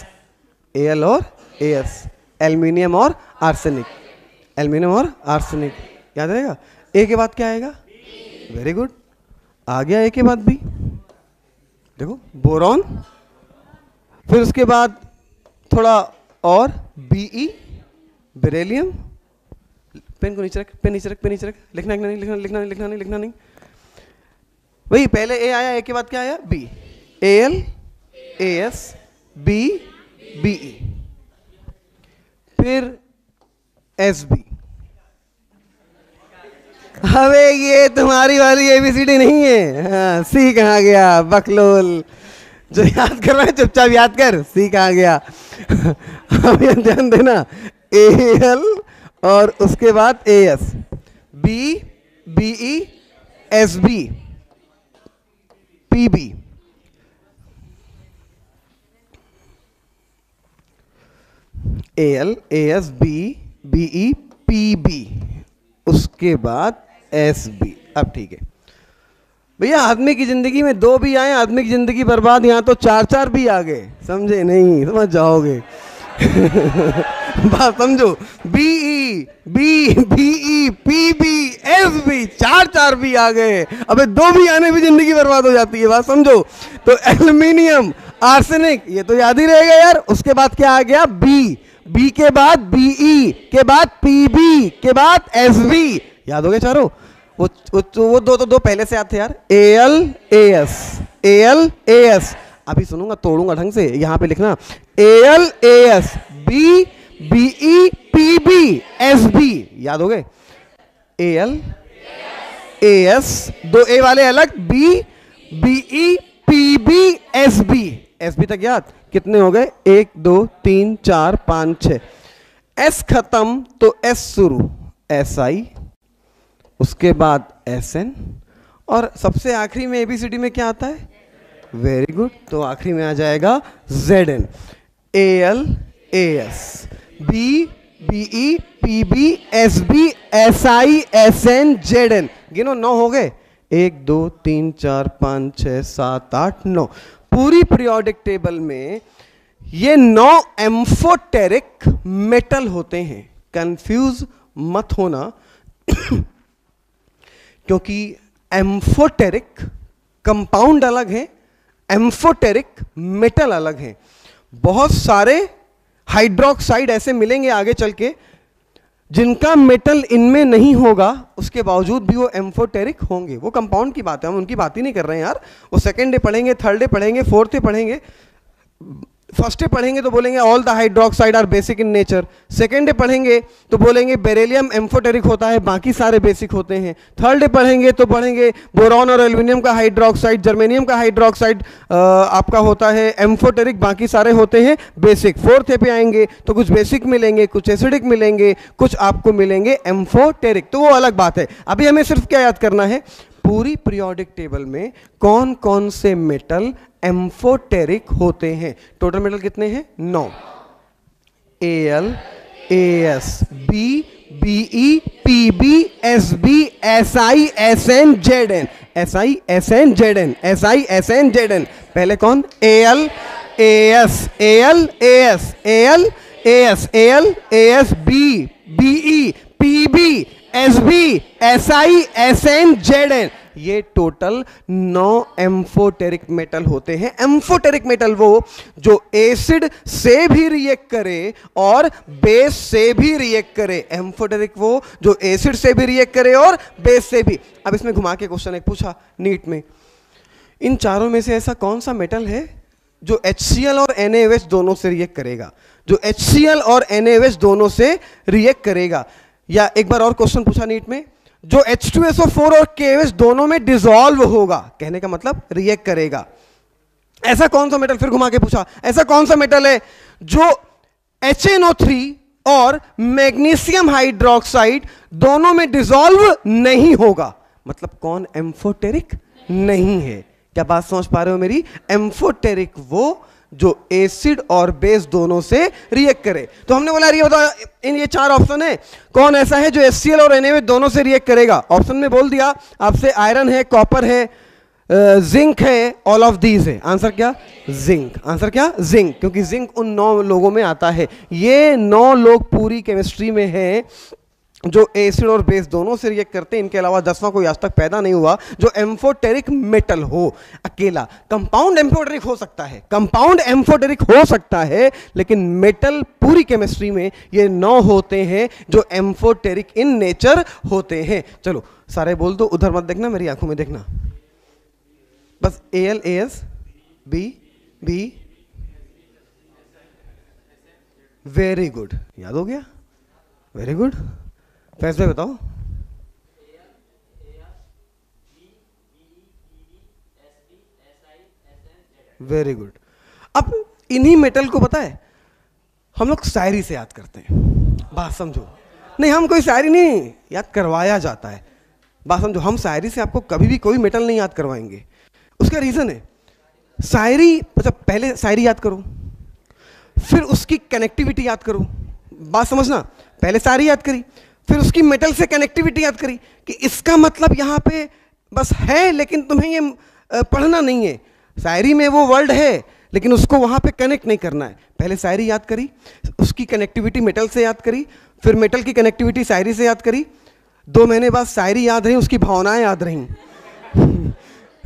ए एल और ए एस एल्यूमिनियम और आर्सेनिक। एल्यूमिनियम और आर्सेनिक। याद रहेगा? ए के बाद क्या आएगा? वेरी गुड आ गया ए के बाद भी देखो बोरॉन फिर उसके बाद थोड़ा और बीई बेरेलियम पेन को नीचे रख पेन नीचे रख पेन नीचे रख। लिखना नहीं? लिखना लिखना नहीं लिखना नहीं लिखना नहीं? वही, पहले ए आया ए के बाद क्या आया? B A L A S B B E फिर एस बी अबे ये तुम्हारी वाली एबीसीडी नहीं है। हाँ, सी कहाँ गया? बकलोल। जो याद कर रहा है चुपचाप याद कर। सी कहाँ गया? अब ध्यान देना। ए एल और उसके बाद A S B B E S B P B A L A S B B E P B उसके बाद एस बी। अब ठीक है। भैया, आदमी की ज़िंदगी में दो भी आए, आदमी की ज़िंदगी बर्बाद, यहाँ तो चार चार भी आ गए। समझे? नहीं, समझ जाओगे। [LAUGHS] बात समझो। B E, B B E, P B, S B, चार चार भी आ गए। अबे, दो भी आने भी ज़िंदगी बर्बाद हो जाती है। बात समझो। तो एल्यूमिनियम, आर्सेनिक, ये तो याद ही रहेगा यार। उसके बाद क्या आ गया? बी। बी के बाद बीई के बाद पीबी के बाद एसबी याद हो गए चारों? वो वो, वो दो तो दो पहले से आते यार। A L A S A L A S अभी सुनूँगा तोड़ूँगा ढंग से। यहाँ पे लिखना। A L A S B B E P B S B याद हो गए? ए एल ए एस दो ए वाले अलग B B E P B S B S B तक याद? कितने हो गए? एक दो तीन चार पाँच छ। एस खत्म तो एस शुरू। एस आई उसके बाद एस एन और सबसे आखिरी में एबीसीडी में क्या आता है? वेरी गुड तो आखिरी में आ जाएगा Z N A L A S B B E P B S B S I S N Z N गिनो, नौ हो गए। एक, दो, तीन, चार, पाँच, छ, सात, आठ, नौ। पूरी पीरियोडिक टेबल में ये नौ एम्फोटेरिक मेटल होते हैं। कंफ्यूज मत होना। क्योंकि एम्फोटेरिक कंपाउंड अलग है, एम्फोटेरिक मेटल अलग है। बहुत सारे हाइड्रोक्साइड ऐसे मिलेंगे आगे चल के, जिनका मेटल इनमें नहीं होगा, उसके बावजूद भी वो एम्फोटेरिक होंगे। वो कंपाउंड की बात है, हम उनकी बात ही नहीं कर रहे हैं यार। वो सेकेंड डे पढ़ेंगे, थर्ड डे पढ़ेंगे, फोर्थ डे पढ़ेंगे। फ़र्स्ट डे पढ़ेंगे तो बोलेंगे all the hydroxide are basic in nature second day पढ़ेंगे तो बोलेंगे बेरेलियम एम्फोटेरिक होता है, बाकी सारे बेसिक होते हैं. थर्ड डे पढ़ेंगे तो पढ़ेंगे बोरॉन और एल्यूमिनियम का हाइड्रोक्साइड जर्मेनियम का हाइड्रोक्साइड आपका होता है एम्फोटेरिक बाकी सारे होते हैं बेसिक फोर्थ डे पे आएँगे तो कुछ बेसिक मिलेंगे, कुछ एसिडिक मिलेंगे, कुछ आपको मिलेंगे एम्फोटेरिक तो वो अलग बात है. अभी हमें सिर्फ़ क्या याद करना है? पूरी पीरियोडिक टेबल में कौन कौन से मेटल एम्फोटेरिक होते हैं? टोटल मेटल कितने हैं? नौ। A L A S B B E P B S B S I S N Z N S I S N Z N S I S N Z N पहले कौन? A L A S A L A S A L A S A L A S B B E P B S B S I S N Z N ये total नौ amphoteric metal होते हैं। Amphoteric metal वो जो acid से भी react करे और बेस से भी रिएक्ट करे। एम्फोटेरिक वो जो एसिड से भी रिएक्ट करे और बेस से भी। अब इसमें घुमा के क्वेश्चन एक पूछा नीट में। इन चारों में से ऐसा कौन सा मेटल है जो एच और एन दोनों से रिएक्ट करेगा? जो एच और एन दोनों से रिएक्ट करेगा। या एक बार और क्वेश्चन पूछा नीट में, जो H2SO4 और KOH दोनों में डिजोल्व होगा, कहने का मतलब रिएक्ट करेगा। ऐसा कौन सा मेटल फिर घुमा के पूछा, ऐसा कौन सा मेटल है जो HNO3 और मैग्नीशियम हाइड्रोक्साइड दोनों में डिजोल्व नहीं होगा? मतलब कौन एम्फोटेरिक नहीं है? क्या बात समझ पा रहे हो मेरी? एम्फोटेरिक वो जो एसिड और बेस दोनों से रिएक्ट करे। तो हमने बोला ये बता इन ये चार ऑप्शन है। कौन ऐसा है जो एस और एन दोनों से रिएक्ट करेगा? ऑप्शन में बोल दिया, आपसे आयरन है कॉपर है जिंक है ऑल ऑफ़ दीज है। आंसर क्या? जिंक आंसर क्या? जिंक क्योंकि जिंक उन नौ लोगों में आता है। ये नौ लोग पूरी केमिस्ट्री में हैं। जो एसिड और बेस दोनों से रिएक्ट करते हैं, इनके अलावा दसवां कोई आज तक पैदा नहीं हुआ, जो एम्फोटेरिक मेटल हो, अकेला। कंपाउंड एम्फोटेरिक हो सकता है कंपाउंड एम्फोटेरिक हो सकता है, लेकिन मेटल पूरी केमिस्ट्री में ये नौ होते हैं, जो एम्फोटेरिक इन नेचर होते हैं। चलो, सारे बोल दो, उधर मत देखना, मेरी आँखों में देखना। बस A L A S B B very good याद हो गया? वेरी गुड फैसले बताओ। वेरी गुड अब इन्हीं मेटल को पता है, हम लोग शायरी से याद करते हैं। बात समझो। नहीं, हम कोई शायरी नहीं, याद करवाया जाता है। बात समझो, हम शायरी से आपको कभी भी कोई मेटल नहीं याद करवाएँगे। उसका रीज़न है, शायरी मतलब पहले शायरी याद करो, फिर उसकी कनेक्टिविटी याद करो। बात समझना, पहले शायरी याद करी फिर उसकी मेटल से कनेक्टिविटी याद करी कि इसका मतलब यहाँ पे बस है, लेकिन तुम्हें ये पढ़ना नहीं है। शायरी में वो वर्ड है, लेकिन उसको वहाँ पे कनेक्ट नहीं करना है। पहले शायरी याद करी, उसकी कनेक्टिविटी मेटल से याद करी, फिर मेटल की कनेक्टिविटी शायरी से याद करी। दो महीने बाद शायरी याद रही, उसकी भावनाएँ याद रहीं।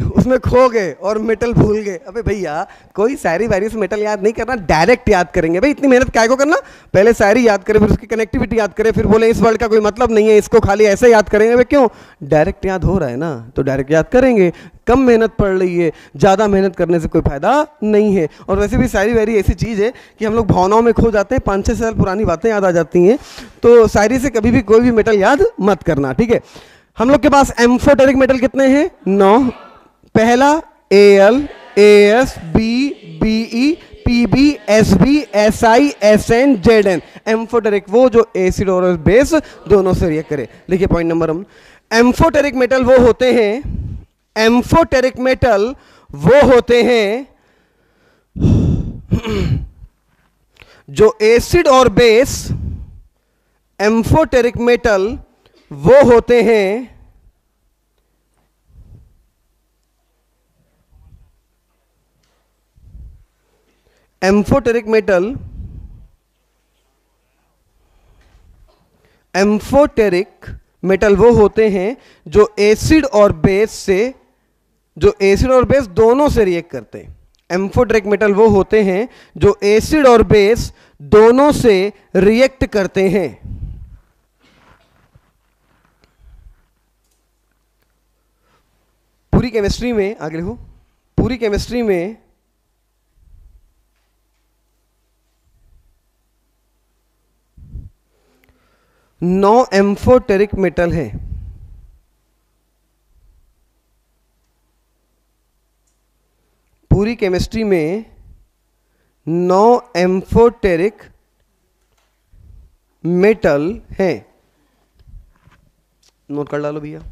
[LAUGHS] उसमें खो गए और मेटल भूल गए। अबे भैया, कोई शायरी वायरी से मेटल याद नहीं करना डायरेक्ट याद करेंगे। भाई, इतनी मेहनत क्या को करना? पहले शायरी याद करें, फिर उसकी कनेक्टिविटी याद करें, फिर बोले, इस वर्ड का कोई मतलब नहीं है, इसको खाली ऐसे याद करेंगे भाई, क्यों? डायरेक्ट याद हो रहा है ना तो डायरेक्ट याद करेंगे। कम मेहनत पड़ रही है, ज़्यादा मेहनत करने से कोई फ़ायदा नहीं है। और वैसे भी शायरी वायरी ऐसी चीज़ है कि हम लोग भावनाओं में खो जाते हैं, पाँच छः साल पुरानी बातें याद आ जाती हैं। तो शायरी से कभी भी कोई भी मेटल याद मत करना, ठीक है? हम लोग के पास एम्फोटेरिक मेटल कितने हैं? नौ। पहला A L A S B B E P B S B S I S N Z N amphoteric वो जो एसिड और बेस दोनों से रिएक्ट करे। लिखिए पॉइंट नंबर हम एम्फोटेरिक मेटल वो होते हैं एम्फोटेरिक मेटल वो होते हैं, जो एसिड और बेस एम्फोटेरिक मेटल वो होते हैं एम्फोटेरिक मेटल एम्फोटेरिक मेटल वो होते हैं जो एसिड और बेस से, जो एसिड और बेस दोनों से रिएक्ट करते हैं। एम्फोटेरिक मेटल वो होते हैं जो एसिड और बेस दोनों से रिएक्ट करते हैं। पूरी केमिस्ट्री में, आगे हो पूरी केमिस्ट्री में नौ एम्फोटेरिक मेटल है। पूरी केमिस्ट्री में नौ एम्फोटेरिक मेटल है। नोट कर डालो भैया।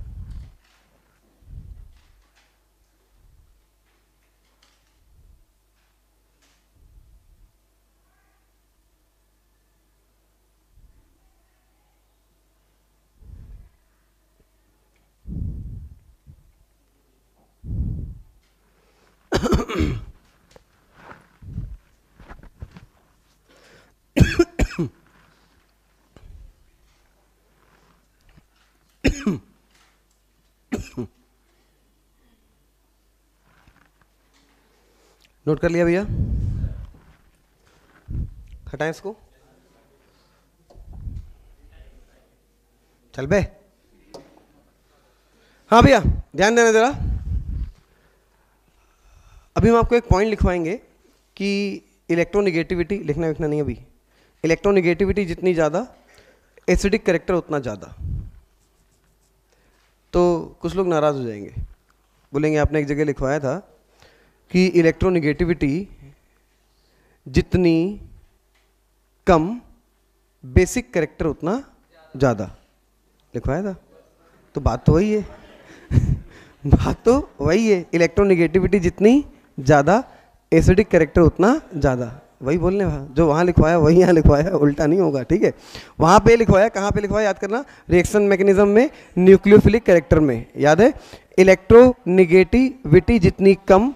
नोट कर लिया भैया। हटाएँ इसको। चल बे। हाँ भैया ध्यान देना जरा। अभी हम आपको एक पॉइंट लिखवाएँगे कि इलेक्ट्रोनिगेटिविटी लिखना लिखना नहीं अभी। इलेक्ट्रोनिगेटिविटी जितनी ज़्यादा एसिडिक करेक्टर उतना ज़्यादा। तो कुछ लोग नाराज़ हो जाएँगे। बोलेंगे, आपने एक जगह लिखवाया था कि इलेक्ट्रोनिगेटिविटी जितनी कम बेसिक करेक्टर उतना ज़्यादा। लिखवाया था? तो बात तो वही है। [LAUGHS] बात तो वही है। इलेक्ट्रोनिगेटिविटी जितनी ज़्यादा एसिडिक करेक्टर उतना ज़्यादा। वही बोलने वहाँ, जो वहाँ लिखवाया, वही यहाँ लिखवाया, उल्टा नहीं होगा, ठीक है? वहाँ पे लिखवाया, कहाँ पे लिखवाया, याद करना? रिएक्शन मैकेनिज्म में न्यूक्लियोफिलिक करेक्टर में, याद है? इलेक्ट्रोनिगेटिविटी जितनी कम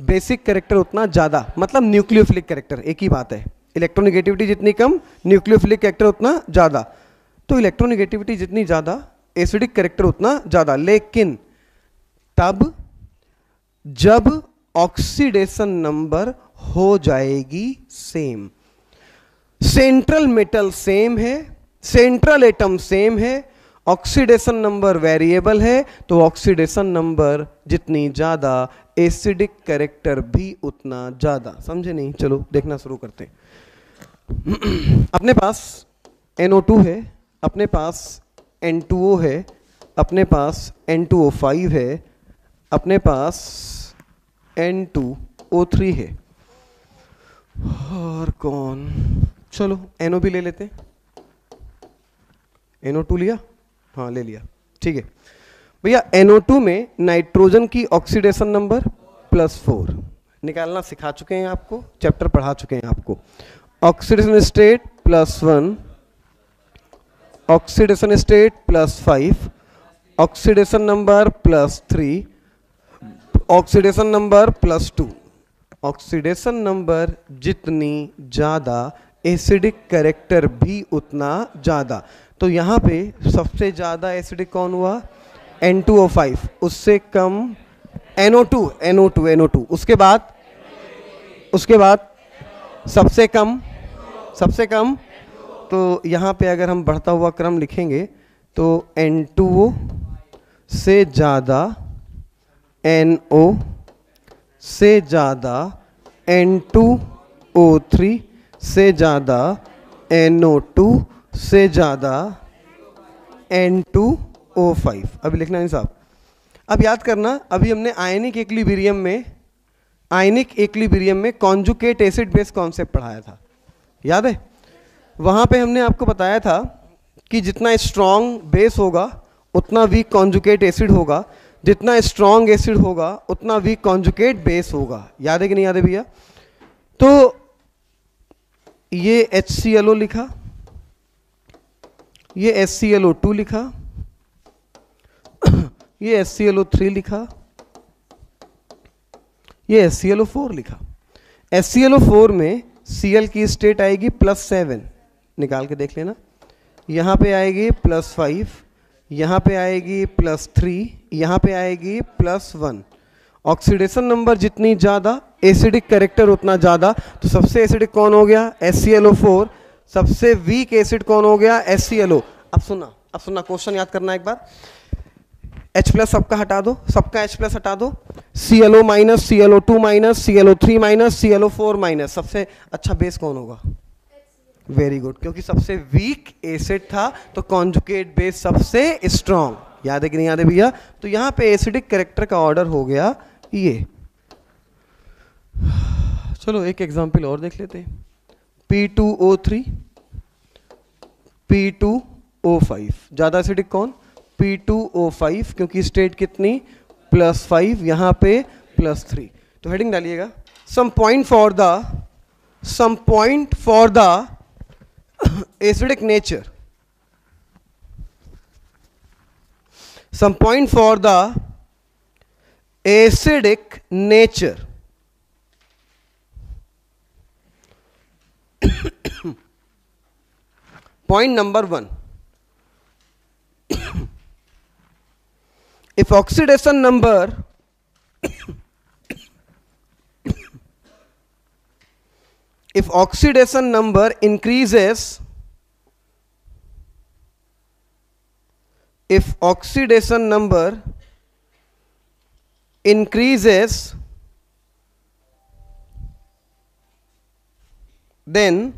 बेसिक करेक्टर उतना ज़्यादा मतलब न्यूक्लियोफिलिक करेक्टर एक ही बात है। इलेक्ट्रोनिगेटिविटी जितनी कम न्यूक्लियोफिलिक करेक्टर उतना ज़्यादा। तो इलेक्ट्रोनिगेटिविटी जितनी ज़्यादा एसिडिक करेक्टर उतना ज़्यादा। लेकिन, तब, जब ऑक्सीडेशन नंबर हो जाएगी सेम सेंट्रल मेटल सेम है सेंट्रल एटम सेम है ऑक्सीडेशन नंबर वेरिएबल है तो ऑक्सीडेशन नंबर जितनी ज़्यादा एसिडिक कैरेक्टर भी उतना ज़्यादा. समझे नहीं? चलो, देखना शुरू करते हैं। [CLEARS THROAT] अपने पास NO2 है, अपने पास N2O है, अपने पास N2O5 है, अपने पास N2O3 है। और कौन? चलो NO भी ले लेते NO2 लिया? हाँ ले लिया। ठीक है। भैया NO2 में नाइट्रोजन की ऑक्सीडेशन नंबर प्लस फोर निकालना सिखा चुके हैं आपको चैप्टर पढ़ा चुके हैं आपको। Oxidation state plus one oxidation state plus five oxidation number plus three oxidation number plus two oxidation number जितनी ज़्यादा एसिडिक करेक्टर भी उतना ज़्यादा। तो यहाँ पे सबसे ज़्यादा एसिडिक कौन हुआ? N2O5 उससे कम NO2 NO2 NO2 उसके बाद? उसके बाद सबसे कम सबसे कम। तो यहाँ पे अगर हम बढ़ता हुआ क्रम लिखेंगे तो N2O से ज़्यादा NO से ज़्यादा N2O3 से ज़्यादा NO2 से ज़्यादा N2O5 अभी लिखना नहीं साहब? अब याद करना, अभी हमने आयनिक एक्लिबीरियम में, आयनिक एक्लिबीरियम में कॉन्जुकेट एसिड बेस कॉन्सेप्ट पढ़ाया था। याद है? वहाँ पे हमने आपको बताया था कि जितना स्ट्रॉन्ग बेस होगा, उतना वीक कॉन्जुकेट एसिड होगा। जितना स्ट्रॉन्ग एसिड होगा, उतना वीक कॉन्जुकेट बेस होगा। याद है कि नहीं याद है भैया? तो ये एच सी एल ओ लिखा, ये S C L O two लिखा, ये S C L O three लिखा, ये S C L O four लिखा। S C L O four में सी एल की स्टेट आएगी प्लस सेवन निकाल के देख लेना। यहाँ पे आएगी प्लस फाइव यहाँ पे आएगी प्लस थ्री यहाँ पे आएगी प्लस वन ऑक्सीडेशन नंबर जितनी ज़्यादा एसिडिक करेक्टर उतना ज़्यादा. तो सबसे एसिडिक कौन हो गया? एस सबसे वीक एसिड कौन हो गया? एस अब सुना अब सुना क्वेश्चन याद करना एक बार. H प्लस सबका हटा दो, सबका H प्लस हटा दो. C L O minus C L O two minus C L O three minus C L O four minus सबसे अच्छा बेस कौन होगा? वेरी गुड क्योंकि सबसे वीक एसिड था तो कॉन्जुकेट बेस सबसे स्ट्रॉन्ग याद है कि नहीं याद है भैया? तो यहाँ पे एसिडिक करेक्टर का ऑर्डर हो गया ये। चलो एक एग्जांपल और देख लेते हैं। P two O three P two O five ज़्यादा एसिडिक कौन? पी टू ओ फाइव क्योंकि स्टेट कितनी? प्लस फाइव यहाँ पे प्लस थ्री तो हेडिंग डालिएगा। Some point for the some point for the acidic nature some point for the acidic nature. [COUGHS] Point number 1 [COUGHS] if oxidation number [COUGHS] if oxidation number increases if oxidation number increases then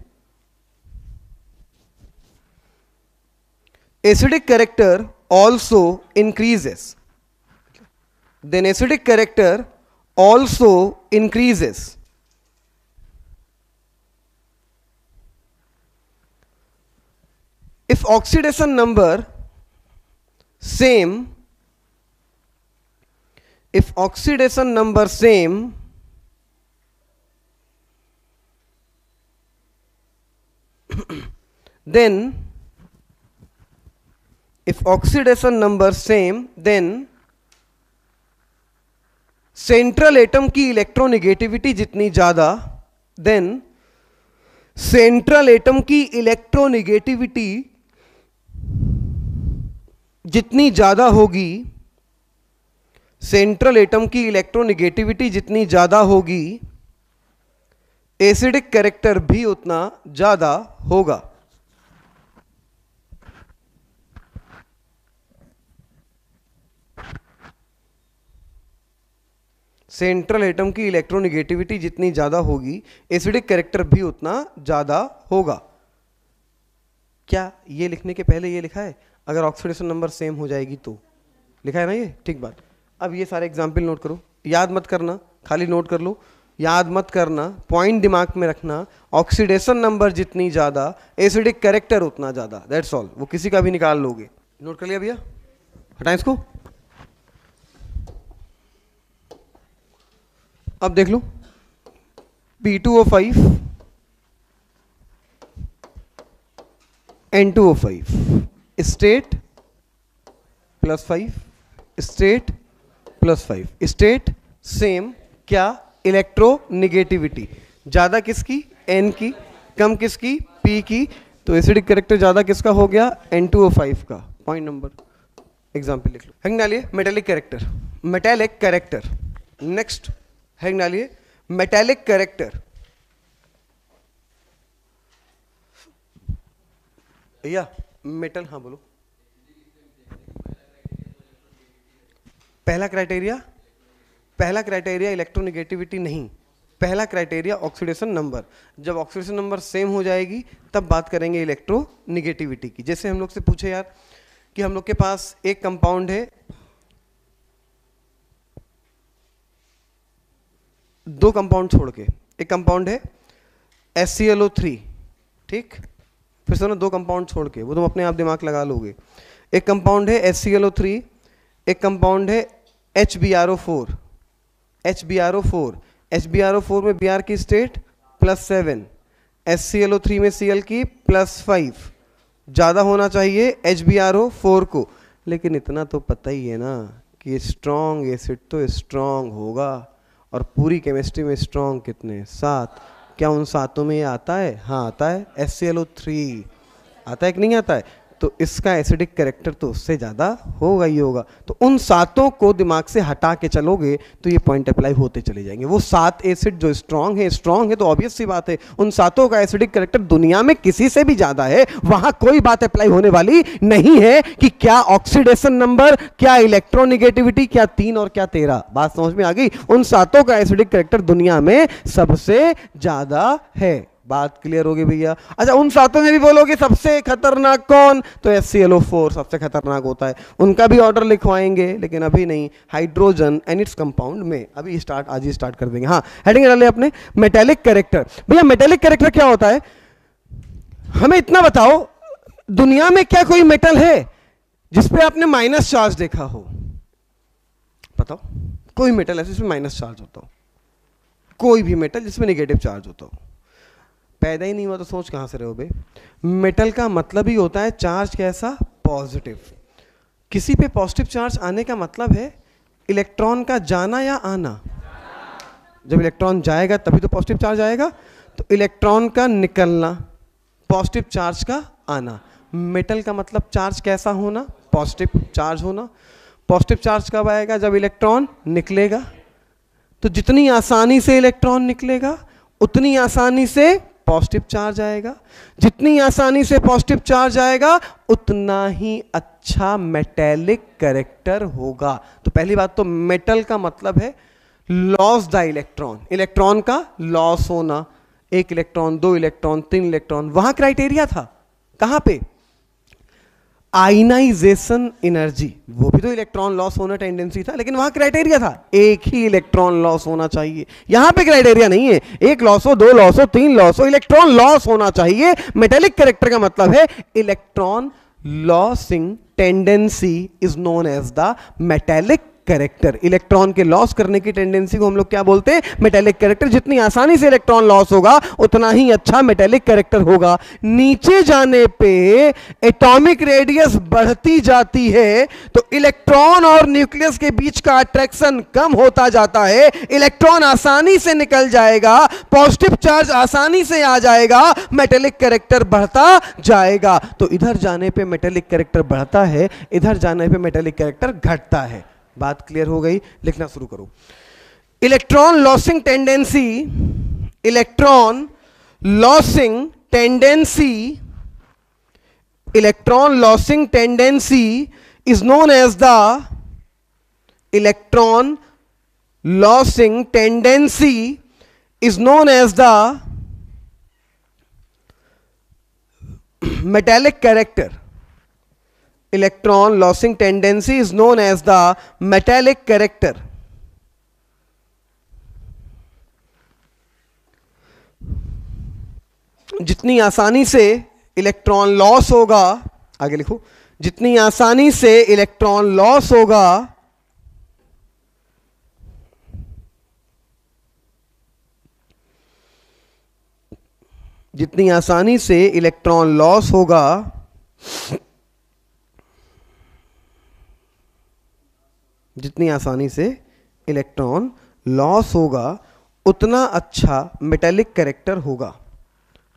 acidic character also increases. Then acidic character also increases. If oxidation number same if oxidation number same then if oxidation number same then central atom की electronegativity जितनी ज़्यादा then central atom की electronegativity जितनी ज़्यादा होगी central atom की electronegativity जितनी ज़्यादा होगी एसिडिक कैरेक्टर भी उतना ज़्यादा होगा। सेंट्रल एटम की इलेक्ट्रोनिगेटिविटी जितनी ज़्यादा होगी एसिडिक कैरेक्टर भी उतना ज़्यादा होगा। क्या ये लिखने के पहले ये लिखा है? अगर ऑक्सीडेशन नंबर सेम हो जाएगी तो। लिखा है ना ये? ठीक बात। अब ये सारे एग्ज़ाम्पल नोट करो। याद मत करना, खाली नोट कर लो। याद मत करना पॉइंट दिमाग में रखना ऑक्सीडेशन नंबर जितनी ज़्यादा एसिडिक कैरेक्टर उतना ज़्यादा। दैट्स ऑल वो किसी का भी निकाल लोगे। नोट कर लिया भैया? हटाएँ इसको। अब देख लो। P two O five N two O five state plus five, state plus five. State, same, क्या? इलेक्ट्रोनिगेटिविटी। ज़्यादा किसकी? एन की। कम किसकी? पी की। तो एसिडिक करेक्टर ज़्यादा किसका हो गया? एन टू ओ फाइव का। पॉइंट नंबर एग्ज़ाम्पल लिख लो। हैंग डालिए metallic character metallic character next hang डालिए मेटेलिक कैरेक्टर या मेटल हाँ बोलो। पहला क्राइटेरिया पहला क्राइटेरिया इलेक्ट्रोनिगेटिविटी नहीं। पहला क्राइटेरिया ऑक्सीडेशन नंबर जब ऑक्सीडेशन नंबर सेम हो जाएगी, तब बात करेंगे इलेक्ट्रोनिगेटिविटी की। जैसे हम लोग से पूछे यार कि हम लोग के पास एक कंपाउंड है, दो कंपाउंड छोड़ के। एक कंपाउंड है एस ठीक? फिर से दो कंपाउंड छोड़ के, वो तुम अपने आप दिमाग लगा लोगे। एक कंपाउंड है एस एक कंपाउंड है H B R O four H B R O four H B R O four में बी आर की state plus seven S C L O three में सी एल की प्लस फाइव ज़्यादा होना चाहिए H B R O four को। लेकिन इतना तो पता ही है ना कि स्ट्रॉन्ग एसिड तो स्ट्रॉन्ग होगा, और पूरी केमिस्ट्री में स्ट्रॉन्ग कितने सात। क्या उन सातों में आता है? हाँ आता है S C L O three आता है कि नहीं आता है? तो इसका एसिडिक कैरेक्टर तो उससे ज़्यादा होगा ही होगा। तो उन सातों को दिमाग से हटा के चलोगे तो ये पॉइंट अप्लाई होते चले जाएँगे। वो सात एसिड जो स्ट्रांग है स्ट्रांग है तो ऑब्वियस सी बात है। उन सातों का एसिडिक कैरेक्टर दुनिया में किसी से भी ज़्यादा है, वहाँ कोई बात अप्लाई होने वाली नहीं है कि क्या ऑक्सीडेशन नंबर क्या इलेक्ट्रोनिगेटिविटी क्या तीन और क्या तेरह। बात समझ में आ गई? उन सातों का एसिडिक कैरेक्टर दुनिया में सबसे ज़्यादा है। बात क्लियर होगी भैया। अच्छा उन सातों में भी बोलोगे सबसे खतरनाक कौन? तो एस सी फोर सबसे खतरनाक होता है। उनका भी ऑर्डर लिखवाएँगे, लेकिन अभी नहीं। हाइड्रोजन एंड इट्स कंपाउंड में अभी स्टार्ट आज ही स्टार्ट कर देंगे। हाँ हेडिंग डाले अपने मेटेलिक कैरेक्टर भैया मेटेलिक कैरेक्टर क्या होता है? हमें इतना बताओ, दुनिया में क्या कोई मेटल है जिसपे आपने माइनस चार्ज देखा हो? बताओ, कोई मेटल ऐसे जिसमें माइनस चार्ज होता हो? कोई भी मेटल जिसमें नेगेटिव चार्ज होता हो? पैदा ही नहीं हुआ तो सोच कहाँ से रहे हो बे? मेटल का मतलब ही होता है चार्ज कैसा? पॉजिटिव किसी पे पॉजिटिव चार्ज आने का मतलब है इलेक्ट्रॉन का जाना या आना। जब इलेक्ट्रॉन जाएगा तभी तो पॉजिटिव चार्ज आएगा तो इलेक्ट्रॉन का निकलना पॉजिटिव चार्ज का आना। मेटल का मतलब चार्ज कैसा होना? पॉजिटिव चार्ज होना। पॉजिटिव चार्ज कब आएगा? जब इलेक्ट्रॉन निकलेगा। तो जितनी आसानी से इलेक्ट्रॉन निकलेगा, उतनी आसानी से पॉजिटिव चार्ज आएगा। जितनी आसानी से पॉजिटिव चार्ज आएगा, उतना ही अच्छा मेटेलिक करेक्टर होगा। तो पहली बात तो मेटल का मतलब है लॉस द इलेक्ट्रॉन इलेक्ट्रॉन का लॉस होना। एक इलेक्ट्रॉन दो इलेक्ट्रॉन तीन इलेक्ट्रॉन वहाँ क्राइटेरिया था। कहाँ पे? Ionisation energy. वो भी तो इलेक्ट्रॉन लॉस होना टेंडेंसी था, लेकिन वहाँ क्राइटेरिया था। एक ही इलेक्ट्रॉन लॉस होना चाहिए। यहाँ पे क्राइटेरिया नहीं है। एक लॉस हो, दो लॉस हो, तीन लॉस हो, इलेक्ट्रॉन लॉस होना चाहिए। मेटेलिक करेक्टर का मतलब है, electron losing tendency is known as the metallic character electron के लॉस करने की टेंडेंसी को हम लोग क्या बोलते हैं? मेटेलिक कैरेक्टर जितनी आसानी से इलेक्ट्रॉन लॉस होगा, उतना ही अच्छा मेटेलिक कैरेक्टर होगा। नीचे जाने पे एटॉमिक रेडियस बढ़ती जाती है तो इलेक्ट्रॉन और न्यूक्लियस के बीच का अट्रैक्शन कम होता जाता है। इलेक्ट्रॉन आसानी से निकल जाएगा पॉजिटिव चार्ज आसानी से आ जाएगा मेटेलिक कैरेक्टर बढ़ता जाएगा। तो इधर जाने पे मेटेलिक कैरेक्टर बढ़ता है, इधर जाने पे मेटेलिक कैरेक्टर घटता है। बात क्लियर हो गई, लिखना शुरू करो। Electron losing tendency, electron losing tendency, electron losing tendency is known as the electron losing tendency is known as the metallic character electron losing tendency is known as the metallic character. जितनी आसानी से electron loss होगा, आगे लिखो, जितनी आसानी से electron loss होगा, जितनी आसानी से इलेक्ट्रॉन लॉस होगा जितनी आसानी से इलेक्ट्रॉन लॉस होगा, उतना अच्छा मेटेलिक करेक्टर होगा।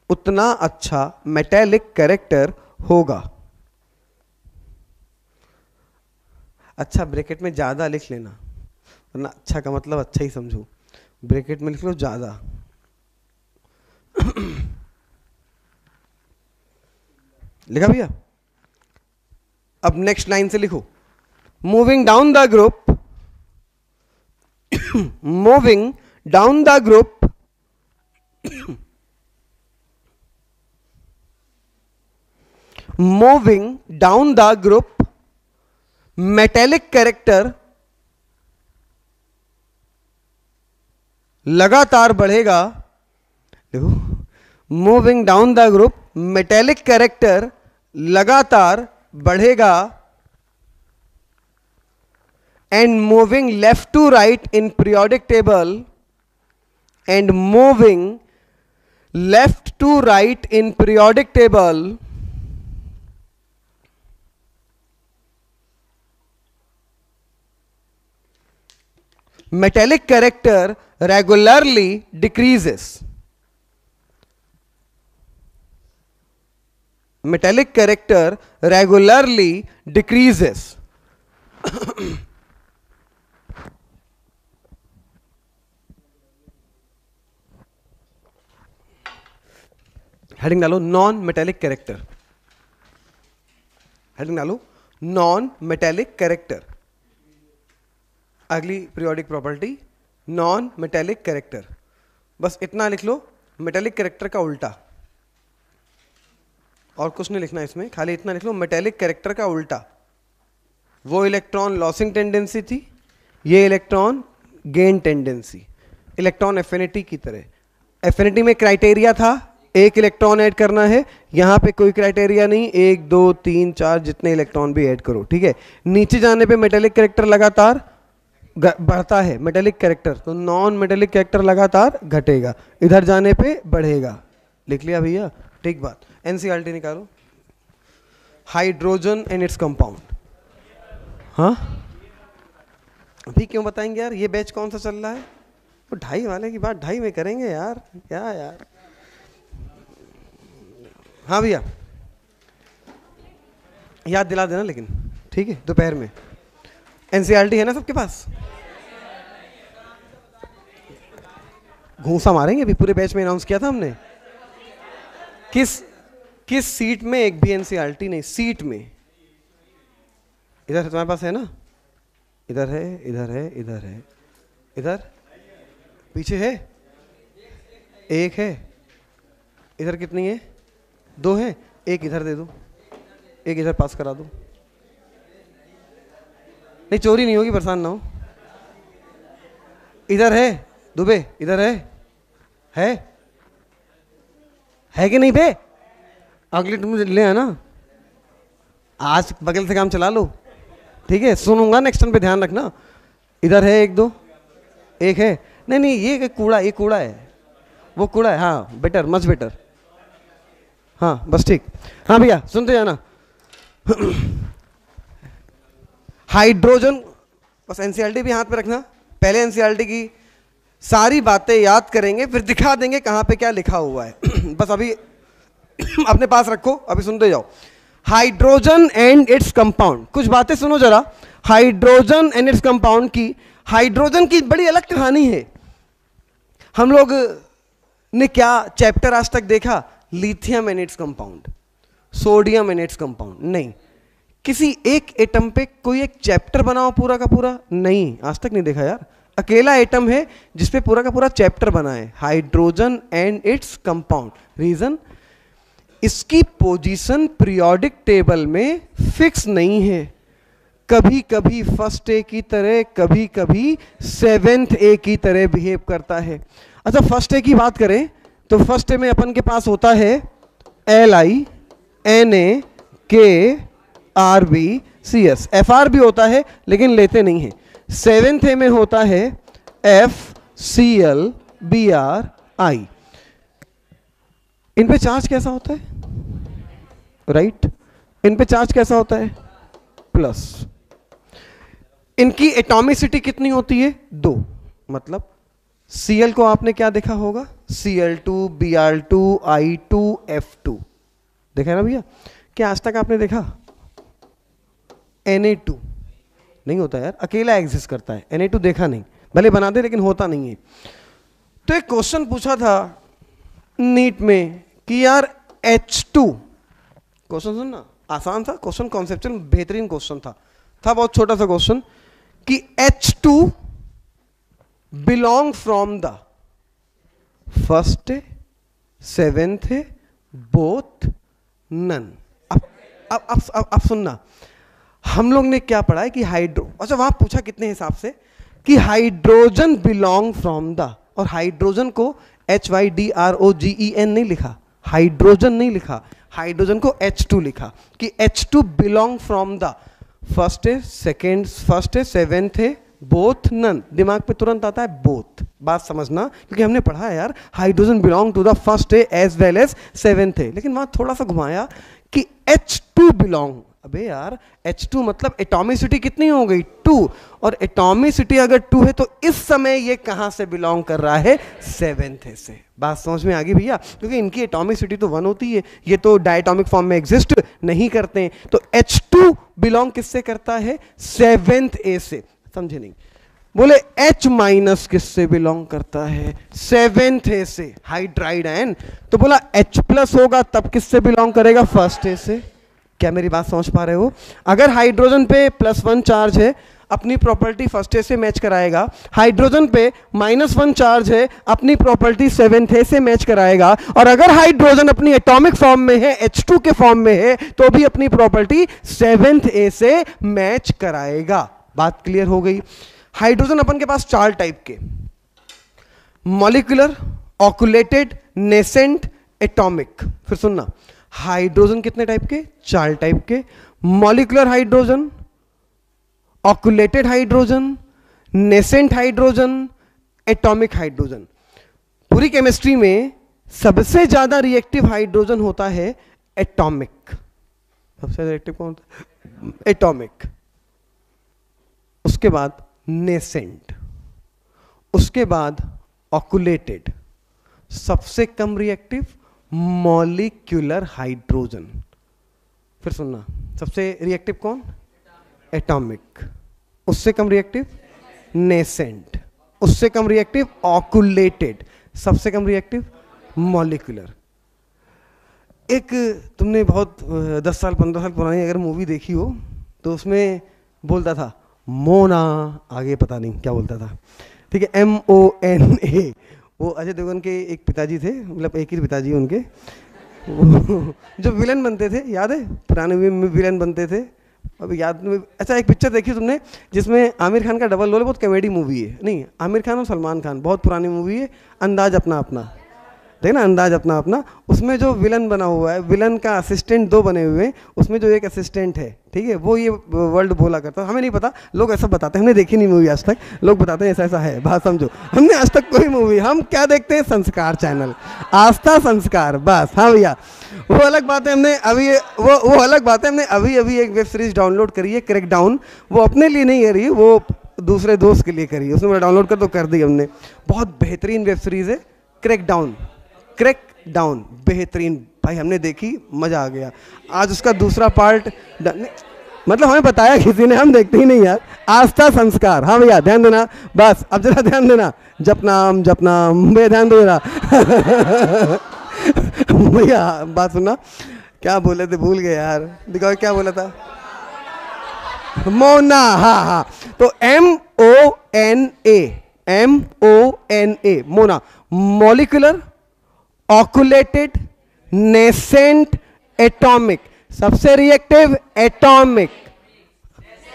उतना अच्छा मेटेलिक करेक्टर होगा। अच्छा ब्रैकेट में ज़्यादा लिख लेना। वरना अच्छा का मतलब अच्छा ही समझो। ब्रैकेट में लिख लो ज़्यादा। लिखा भैया? अब नेक्स्ट लाइन से लिखो। Moving down the group moving down the group moving down the group metallic character लगातार बढ़ेगा देखो moving down the group metallic character लगातार बढ़ेगा and moving left to right in periodic table and moving left to right in periodic table metallic character regularly decreases metallic character regularly decreases. [COUGHS] Heading डालो non metallic character heading डालो non metallic character अगली periodic property non metallic character बस इतना लिख लो metallic character का उल्टा. और कुछ नहीं लिखना इसमें, खाली इतना लिख लो मेटेलिक कैरेक्टर का उल्टा. वो इलेक्ट्रॉन लॉसिंग टेंडेंसी थी, ये electron gain tendency electron affinity की तरह. एफिनिटी में क्राइटेरिया था एक इलेक्ट्रॉन ऐड करना है, यहाँ पे कोई क्राइटेरिया नहीं, एक, दो, तीन, चार जितने इलेक्ट्रॉन भी ऐड करो, ठीक है? नीचे जाने पे मेटेलिक करेक्टर लगातार बढ़ता है मेटेलिक कैरेक्टर तो नॉन मेटेलिक करेक्टर लगातार घटेगा, इधर जाने पे बढ़ेगा। लिख लिया भैया? ठीक बात। एनसीआरटी निकालो। हाइड्रोजन एंड इट्स कंपाउंड हाँ? अभी क्यों बताएँगे यार? ये बैच कौन सा चल रहा है? वो ढाई वाले की बात, ढाई में करेंगे यार। क्या यार? हाँ भैया। याद दिला देना लेकिन। ठीक है, दोपहर में। एनसीआरटी है ना सबके पास? घूसा मारेंगे अभी? पूरे बैच में अनाउंस किया था हमने। किस किस सीट में एक भी एनसीआरटी नहीं? सीट में। इधर तुम्हारे पास है ना? इधर है इधर है इधर है। इधर? पीछे है? एक है। इधर कितनी है? दो है, एक इधर दे दो, एक इधर पास करा दो। नहीं, चोरी नहीं होगी, परेशान ना हो। इधर है, दुबे, इधर है। है? है कि नहीं बे? अगले तुम ले आना। आज बगल से काम चला लो। ठीक है, सुनूँगा नेक्स्ट टाइम पे ध्यान रखना। इधर है एक दो, एक है। नहीं नहीं, ये कूड़ा ये कूड़ा है। वो कूड़ा है हाँ बेटर मच बेटर हाँ बस ठीक। हाँ भैया, सुनते जाना। हाइड्रोजन, बस एनसीआरटी भी हाथ पे रखना। पहले एनसीआरटी की सारी बातें याद करेंगे, फिर दिखा देंगे कहाँ पे क्या लिखा हुआ है। [CLEARS THROAT] बस अभी [CLEARS THROAT] अपने पास रखो, अभी सुनते जाओ। Hydrogen and its compound. कुछ बातें सुनो जरा। हाइड्रोजन एंड इट्स कंपाउंड की, हाइड्रोजन की बड़ी अलग कहानी है। हम लोग ने क्या चैप्टर आज तक देखा? Lithium and its compound sodium and its compound नहीं. किसी एक एटम पे कोई एक चैप्टर बनाओ पूरा का पूरा? नहीं. आज तक नहीं देखा यार. अकेला एटम है जिसपे पूरा का पूरा चैप्टर बना है hydrogen and its compound reason इसकी पोजीशन पीरियोडिक टेबल में फिक्स नहीं है. कभी कभी फ़र्स्ट ए की तरह कभी कभी सेवेंथ ए की तरह बिहेव करता है. अच्छा फ़र्स्ट ए की बात करें. तो फ़र्स्ट में अपन के पास होता है L I N A K R B C S F R भी होता है, लेकिन लेते नहीं है। सेवेंथ ए में होता है F C L B R I इन पे चार्ज कैसा होता है? Right right? इन पे चार्ज कैसा होता है? प्लस इनकी एटॉमिसिटी कितनी होती है? दो. मतलब Cl को आपने क्या देखा होगा? Cl2, Br2, I2, F2 देखा ना भैया? क्या आज तक आपने देखा? एन ए टू नहीं होता यार अकेला एग्जिस्ट करता है। एन ए टू देखा नहीं। भले बनाते लेकिन होता नहीं है। तो एक क्वेश्चन पूछा था नीट में कि यार एच टू क्वेश्चन सुनना? आसान था। क्वेश्चन कॉन्सेप्चुअल बेहतरीन क्वेश्चन था। था बहुत छोटा सा क्वेश्चन कि H two belong from the first है सेवेंथ है बोथ नन अब अब अब अब, अब सुनना। हम लोग ने क्या पढ़ा है कि हाइड्रो अच्छा वहाँ पूछा कितने हिसाब से? कि हाइड्रोजन बिलोंग फ्रॉम द और हाइड्रोजन को H Y D R O G E N नहीं लिखा। हाइड्रोजन नहीं लिखा। हाइड्रोजन को एच टू लिखा। कि H two belong from the first है सेकेंड फ़र्स्ट है सेवेंथ है बोथ नन दिमाग पे तुरंत आता है बोथ बात समझना, क्योंकि हमने पढ़ा है यार hydrogen belong to the first A as well as seventh A लेकिन वहाँ थोड़ा सा घुमाया कि एच टू बिलोंग अबे यार H2 मतलब एटॉमिसिटी कितनी हो गई? टू और एटॉमिसिटी अगर टू है तो इस समय ये कहाँ से बिलोंग कर रहा है? सेवेंथ से. बात समझ में आ गई भैया? क्योंकि इनकी एटॉमिसिटी तो वन होती है. ये तो डायटोमिक फॉर्म में एग्जिस्ट नहीं करते हैं. तो H2 बिलोंग किससे करता है? सेवेंथ ए से. समझे नहीं। बोले, H माइनस किससे बिलोंग करता है? सेवेंथ ए से हाइड्राइड एन तो बोला, H प्लस होगा, तब किससे बिलोंग करेगा? फ़र्स्ट ए से। क्या मेरी बात समझ पा रहे हो? अगर हाइड्रोजन पे प्लस वन चार्ज है, अपनी प्रॉपर्टी फ़र्स्ट ए से मैच कराएगा। हाइड्रोजन पे माइनस वन चार्ज है, अपनी प्रॉपर्टी सेवेंथ ए से मैच कराएगा। और अगर हाइड्रोजन अपनी एटॉमिक फॉर्म में है H2 के फॉर्म में है तो भी अपनी प्रॉपर्टी सेवेंथ ए से मैच कराएगा। बात क्लियर हो गई। हाइड्रोजन अपन के पास चार टाइप के। Molecular occluded, nascent, atomic. फिर सुनना। हाइड्रोजन कितने टाइप के? चार टाइप के। Molecular hydrogen, occluded hydrogen, nascent hydrogen, atomic hydrogen. पूरी केमिस्ट्री में सबसे ज़्यादा रिएक्टिव हाइड्रोजन होता है एटॉमिक। सबसे ज़्यादा रिएक्टिव कौन होता है? एटॉमिक। उसके बाद नेसेंट उसके बाद ऑकुलेटेड सबसे कम रिएक्टिव मॉलिक्यूलर हाइड्रोजन फिर सुनना, सबसे रिएक्टिव कौन? एटॉमिक उससे कम रिएक्टिव नेसेंट उससे कम रिएक्टिव ऑकुलेटेड सबसे कम रिएक्टिव मॉलिक्यूलर एक तुमने बहुत, दस साल, पंद्रह साल पुरानी अगर मूवी देखी हो तो उसमें बोलता था मोना, आगे पता नहीं क्या बोलता था। ठीक है एम ओ एन ए वो अजय देवगन के एक पिताजी थे मतलब एक ही पिताजी उनके। जो विलन बनते थे, याद है? पुराने में विलन बनते थे। अभी याद में अच्छा एक पिक्चर देखी तुमने, जिसमें आमिर खान का डबल रोल बहुत कॉमेडी मूवी है। नहीं, आमिर खान और सलमान खान, बहुत पुरानी मूवी है, अंदाज अपना अपना देख ना अंदाज अपना अपना। उसमें जो विलन बना हुआ है विलन का असिस्टेंट दो बने हुए हैं, उसमें जो एक असिस्टेंट है, ठीक है, वो ये वर्ल्ड बोला करता हमें नहीं पता, लोग ऐसा बताते हैं, हमने देखी नहीं मूवी आज तक। लोग बताते हैं, ऐसा ऐसा है, बात समझो। हमने आज तक कोई मूवी हम क्या देखते हैं? संस्कार चैनल आस्था संस्कार, बस हाँ भैया। वो अलग बात है हमने अभी, वो वो अलग बात है हमने अभी अभी एक वेब सीरीज़ डाउनलोड करी है क्रैक डाउन वो अपने लिए नहीं करी वो दूसरे दोस्त के लिए करी है। उसने डाउनलोड कर तो कर दी हमने। बहुत बेहतरीन वेब सीरीज़ है क्रैक डाउन क्रैक डाउन बेहतरीन। भाई, हमने देखी, मज़ा आ गया। आज उसका दूसरा पार्ट मतलब हमें बताया किसी ने, हम देखते ही नहीं यार। आस्था संस्कार। हाँ भैया, ध्यान देना। बस, अब जरा ध्यान देना। जप नाम जप नाम। भैया, ध्यान दो जरा। [LAUGHS] भैया, बात सुनना क्या बोले थे? भूल गए यार। दिखाओ, क्या बोला था? मोना। हाँ हाँ। तो M O N A M O N A MONA. Molecular occluded nascent atomic सबसे reactive atomic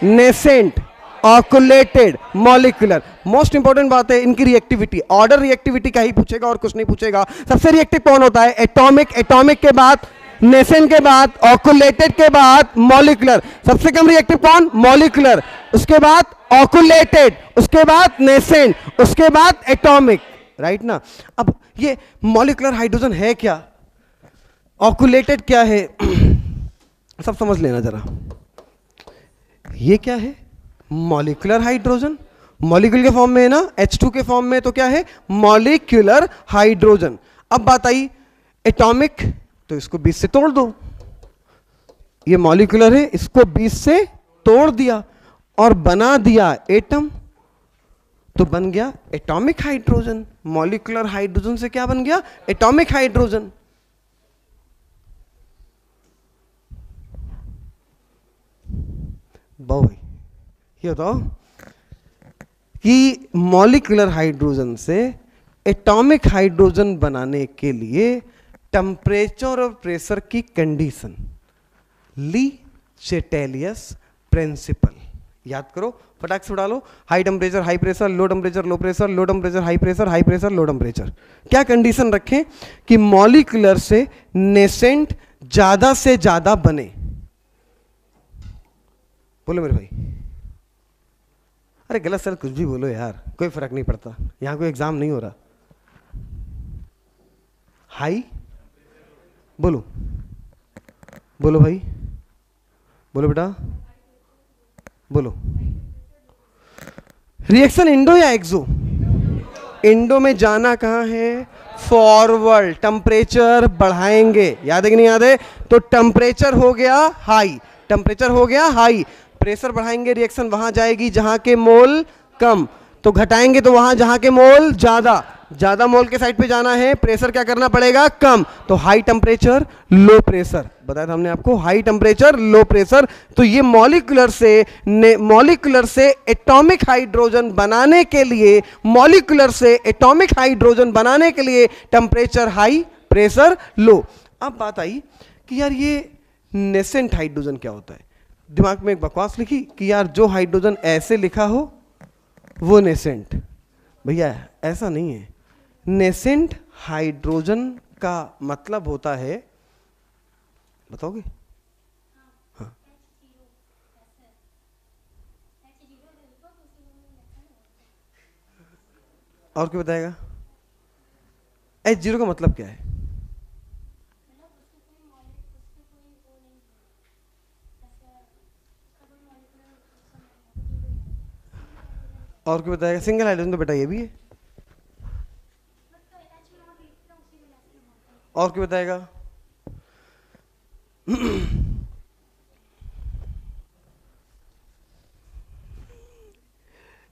nascent occluded molecular most important बात है इनकी रिएक्टिविटी ऑर्डर रिएक्टिविटी का ही पूछेगा और कुछ नहीं पूछेगा. सबसे रिएक्टिव कौन होता है? एटॉमिक एटॉमिक के बाद नेसेंट के बाद ऑकुलेटेड के बाद मॉलिकुलर सबसे कम रिएक्टिव कौन? मॉलिकुलर उसके बाद ऑकुलेटेड उसके बाद नेसेंट उसके बाद एटॉमिक राइट ना? अब ये मॉलिकुलर हाइड्रोजन है क्या? ऑकुलेटेड क्या है? [CLEARS THROAT] सब समझ लेना जरा। ये क्या है? मॉलिकुलर हाइड्रोजन मॉलिक्यूल के फॉर्म में है ना? H2 के फॉर्म में तो क्या है? मॉलिक्यूलर हाइड्रोजन अब बात आई एटॉमिक तो इसको 20 से तोड़ दो। ये मॉलिकुलर है, इसको 20 से तोड़ दिया और बना दिया एटम तो बन गया एटॉमिक हाइड्रोजन मॉलिकुलर हाइड्रोजन से क्या बन गया? Atomic hydrogen. ये बताओ कि मॉलिकुलर हाइड्रोजन से एटॉमिक हाइड्रोजन बनाने के लिए टेम्परेचर और प्रेशर की कंडीशन ली चेटेलियस प्रिंसिपल याद करो फटाक से उड़ा लो high temperature high pressure low temperature low pressure low temperature high pressure high pressure low temperature क्या कंडीशन रखें कि मॉलिकुलर से नेसेंट ज़्यादा से ज़्यादा बने? बोलो मेरे भाई। अरे गलत सर, कुछ भी बोलो यार, कोई फ़र्क नहीं पड़ता। यहाँ कोई एग्ज़ाम नहीं हो रहा। हाई बोलो। बोलो भाई। बोलो बेटा। बोलो। रिएक्शन इंडो या एक्सो इंडो में जाना कहाँ है? फॉरवर्ड टेम्परेचर बढ़ाएँगे। याद है कि नहीं याद है? तो टेम्परेचर हो गया हाई टेम्परेचर हो गया हाई प्रेशर बढ़ाएँगे रिएक्शन वहाँ जाएगी जहाँ के मोल कम. तो घटाएँगे तो वहाँ जहाँ के मोल ज़्यादा. ज़्यादा मोल के साइड पे जाना है प्रेशर क्या करना पड़ेगा? कम। तो हाई टेम्परेचर लो प्रेशर बताया था हमने आपको हाई टेम्परेचर लो प्रेशर तो ये मॉलिकुलर से मॉलिकुलर से एटॉमिक हाइड्रोजन बनाने के लिए मॉलिकुलर से एटॉमिक हाइड्रोजन बनाने के लिए टेम्परेचर हाई प्रेशर लो अब बात आई कि यार ये नेसेंट हाइड्रोजन क्या होता है? दिमाग में एक बकवास लिखी कि यार जो हाइड्रोजन ऐसे लिखा हो, वो नेसेंट भैया, ऐसा नहीं है। नेसेंट हाइड्रोजन का मतलब होता है, बताओगे? हाँ। और क्या बताएगा? एच ज़ीरो का मतलब क्या है? और क्या बताएगा? सिंगल हाइड्रोजन तो बेटा ये भी है और क्या बताएगा?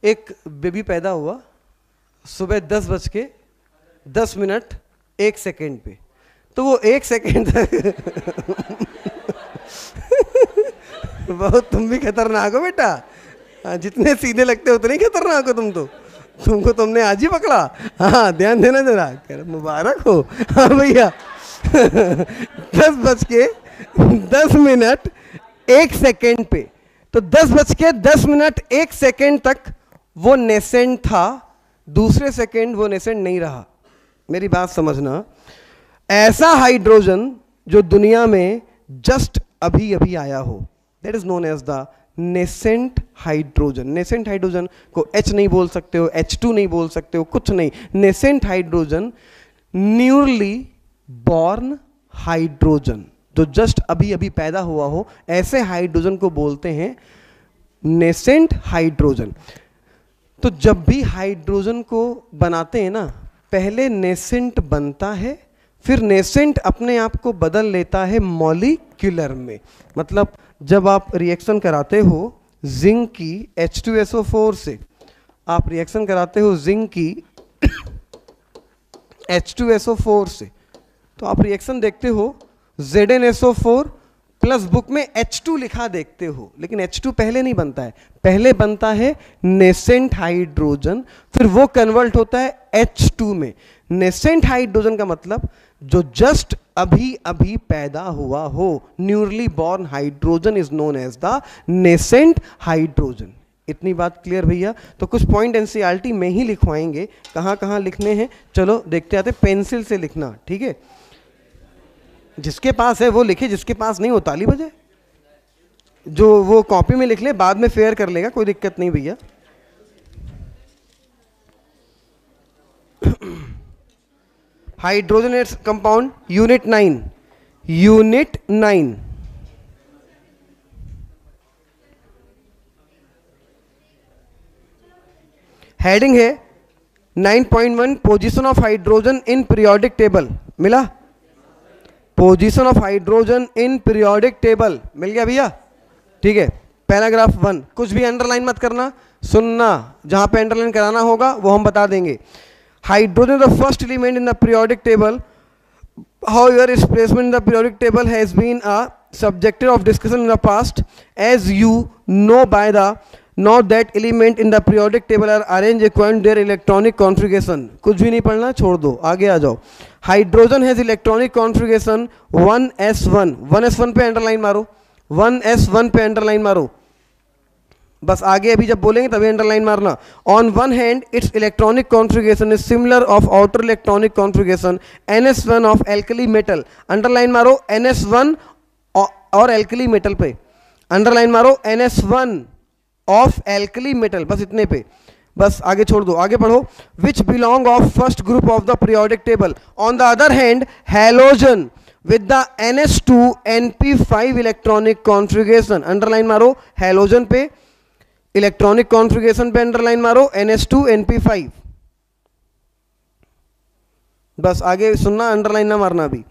एक बेबी पैदा हुआ सुबह दस बज के दस मिनट एक सेकेंड पे। तो वो एक सेकेंड [LAUGHS] बहुत तुम भी खतरनाक हो बेटा। हाँ जितने सीधे लगते हो उतने खतरनाक हो तुम तो। तुमको तुमने आज ही पकड़ा। हाँ ध्यान देना जरा। कर मुबारक हो। हाँ भैया। [LAUGHS] दस बज के दस मिनट एक सेकेंड पे। तो दस बज के दस मिनट एक सेकेंड तक वो नेसेंट था। दूसरे सेकेंड वो नेसेंट नहीं रहा। मेरी बात समझना। ऐसा हाइड्रोजन जो दुनिया में जस्ट अभी अभी आया हो that is known as the nascent hydrogen nascent hydrogen को एच नहीं बोल सकते हो एच टू नहीं बोल सकते हो, कुछ नहीं. Nascent hydrogen newly born hydrogen जो जस्ट अभी अभी पैदा हुआ हो, ऐसे हाइड्रोजन को बोलते हैं नेसेंट हाइड्रोजन तो जब भी हाइड्रोजन को बनाते हैं ना, पहले नेसेंट बनता है, फिर नेसेंट अपने आप को बदल लेता है मॉलिक्यूलर में। मतलब जब आप रिएक्शन कराते हो जिंक की H2SO4 से, आप रिएक्शन कराते हो जिंक की [COUGHS] H2SO4 से तो आप रिएक्शन देखते हो ZnSO4 प्लस बुक में H2 लिखा देखते हो। लेकिन H2 पहले नहीं बनता है। पहले बनता है नेसेंट हाइड्रोजन फिर वो कन्वर्ट होता है H2 में। नेसेंट हाइड्रोजन का मतलब जो जस्ट अभी अभी पैदा हुआ हो। Newly born hydrogen is known as the nascent hydrogen इतनी बात क्लियर भैया? तो कुछ पॉइंट एनसीआरटी में ही लिखवाएँगे। कहाँ कहाँ लिखने हैं? चलो, देखते आते पेंसिल से लिखना, ठीक है? जिसके पास है वो लिखे, जिसके पास नहीं हो ताली बजे जो वो कॉपी में लिख ले, बाद में फेयर कर लेगा, कोई दिक्कत नहीं भैया। Hydrogen compound unit nine unit nine heading है 9.1 position of hydrogen in periodic table मिला? Position of hydrogen in periodic table मिल गया भैया? ठीक है पैराग्राफ वन कुछ भी अंडरलाइन मत करना, सुनना। जहाँ पे अंडरलाइन कराना होगा, वो हम बता देंगे। Hydrogen is the first element in the periodic table however its placement in the periodic table has been a subject of discussion in the past as you know by the not that element in the periodic table are arranged according to their electronic configuration कुछ भी नहीं पढ़ना छोड़ दो आगे आ जाओ hydrogen has electronic configuration 1s1 1s1 पे underline मारो 1s1 पे अंडरलाइन मारो बस आगे अभी जब बोलेंगे तभी अंडरलाइन मारना। On one hand its electronic configuration is similar of outer electronic configuration N S one of alkali metal underline मारो एन एस वन और एल्कली मेटल पे। अंडरलाइन मारो N S one of alkali metal बस इतने पे। बस आगे छोड़ दो, आगे पढ़ो। Which belong of first group of the periodic table on the other hand halogen with the ns2 np5 electronic configuration underline मारो हेलोजन पे। इलेक्ट्रॉनिक कॉन्फ़िगरेशन पे अंडरलाइन मारो ns2 np5 बस आगे सुनना अंडरलाइन ना मारना भी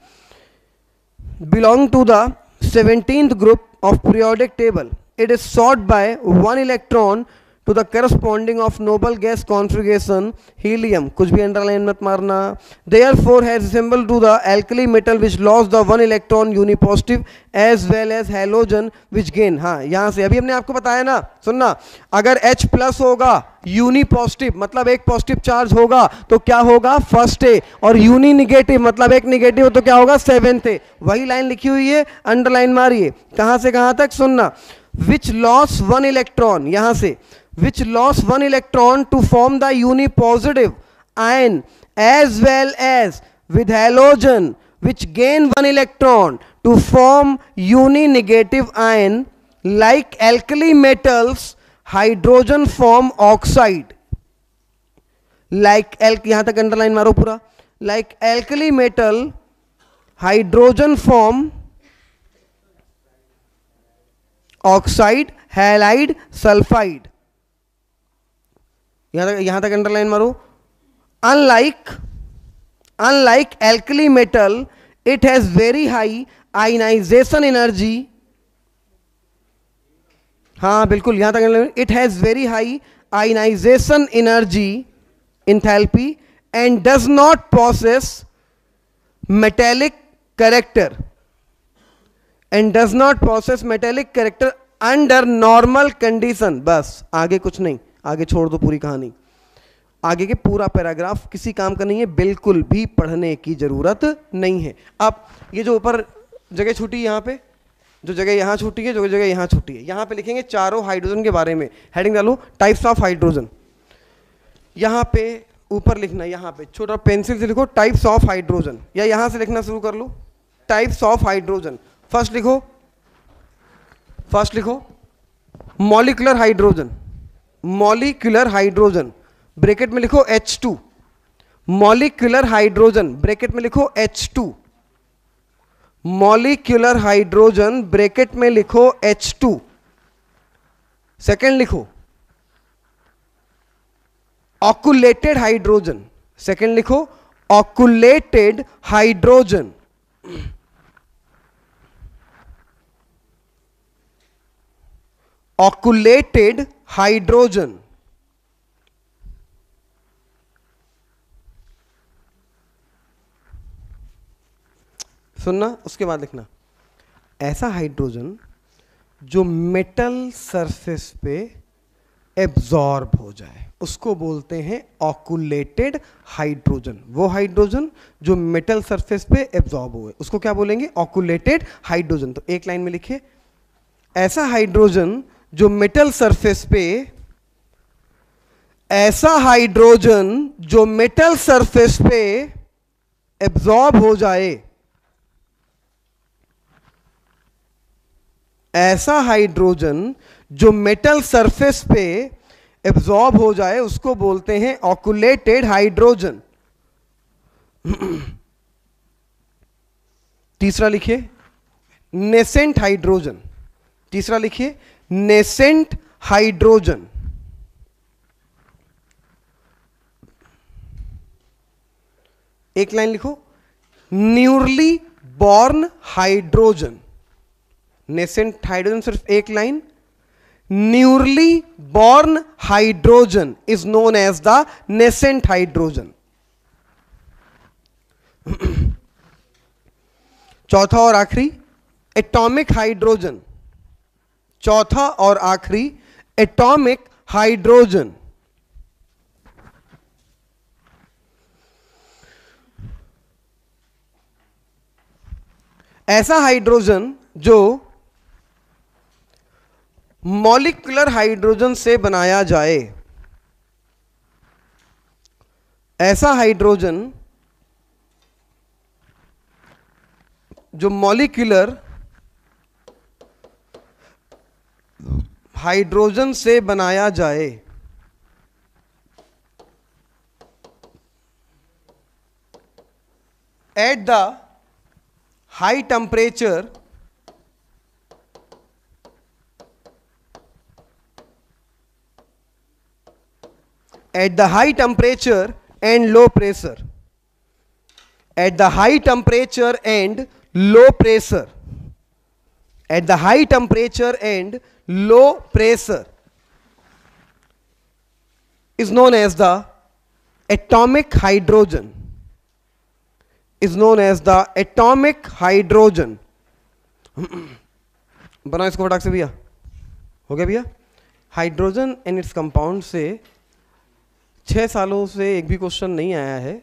belong to the seventeenth group of periodic table it is short by one electron to the corresponding of noble gas configuration helium कुछ भी अंडरलाइन मत मारना। Therefore resemble to the alkali metal which loss the one electron unipositive as well as halogen which gain हाँ यहाँ से। अभी हमने आपको बताया ना, सुनना। अगर एच प्लस होगा यूनिपॉजिटिव मतलब एक पॉजिटिव चार्ज होगा तो क्या होगा? फ़र्स्ट ए और यूनिनेगेटिव मतलब एक निगेटिव तो क्या होगा? सेवेंथ ए वही लाइन लिखी हुई है अंडरलाइन मारिए। कहाँ से कहाँ तक? सुनना। विच लॉस वन इलेक्ट्रॉन यहाँ से। Loss one electron to form the unipositive ion as well as with halogen which gain one electron to form uninegative ion like alkali metals hydrogen form oxide like elk यहाँ तक underline मारो पूरा। Like alkali metal hydrogen form oxide halide sulphide यहाँ तक यहाँ तक underline मारो। Unlike unlike alkali metal it has very high ionisation energy हाँ बिल्कुल, यहाँ तक it has very high ionisation energy enthalpy and does not process metallic character and does not process metallic character under normal condition बस, आगे कुछ नहीं। आगे छोड़ दो पूरी कहानी। आगे के पूरा पैराग्राफ किसी काम का नहीं है, बिल्कुल भी पढ़ने की ज़रूरत नहीं है। अब ये जो ऊपर जगह छूटी यहाँ पे, जो जगह यहाँ छूटी है, जो जगह यहाँ छूटी है, यहाँ पे लिखेंगे चारों हाइड्रोजन के बारे में। हेडिंग डालो टाइप्स ऑफ़ हाइड्रोजन यहाँ पे ऊपर लिखना, यहाँ पे छोटा पेंसिल से लिखो टाइप्स ऑफ़ हाइड्रोजन या यहाँ से लिखना शुरू कर लो टाइप्स ऑफ़ हाइड्रोजन फ़र्स्ट लिखो फ़र्स्ट लिखो molecular hydrogen molecular hydrogen, bracket में लिखो H2 मॉलिकुलर हाइड्रोजन, ब्रैकेट में लिखो H2 मॉलिक्यूलर हाइड्रोजन, ब्रैकेट में लिखो H2 सेकेंड लिखो। ऑकुलेटेड हाइड्रोजन, सेकेंड लिखो ऑकुलेटेड हाइड्रोजन। Occluded hydrogen. सुनना, उसके बाद लिखना। ऐसा हाइड्रोजन जो मेटल सरफेस पे एब्जॉर्ब हो जाए, उसको बोलते हैं ऑकुलेटेड हाइड्रोजन वो हाइड्रोजन जो मेटल सरफेस पे एब्जॉर्ब हुए, उसको क्या बोलेंगे? ऑकुलेटेड हाइड्रोजन तो एक लाइन में लिखिए, ऐसा हाइड्रोजन जो मेटल सरफेस पे ऐसा हाइड्रोजन जो मेटल सरफेस पे एब्जॉर्ब हो जाए, ऐसा हाइड्रोजन जो मेटल सरफेस पे एब्जॉर्ब हो जाए, उसको बोलते हैं ऑकुलेटेड हाइड्रोजन तीसरा लिखिए नेसेंट हाइड्रोजन तीसरा लिखिए नेसेंट हाइड्रोजन एक लाइन लिखो। Newly born hydrogen nascent hydrogen सिर्फ़ एक line. Newly born hydrogen is known as the nascent hydrogen चौथा और आखिरी एटॉमिक हाइड्रोजन चौथा और आखिरी एटॉमिक हाइड्रोजन ऐसा हाइड्रोजन जो मॉलिकुलर हाइड्रोजन से बनाया जाए। ऐसा हाइड्रोजन जो मॉलिकुलर हाइड्रोजन से बनाया जाए। At the high temperature at the high temperature and low pressure at the high temperature and low pressure at the high temperature and low pressure is known as the atomic hydrogen is known as the atomic hydrogen बनाओ इसको फटाक से भैया हो गया भैया hydrogen and its compound से छः सालों से एक भी क्वेश्चन नहीं आया है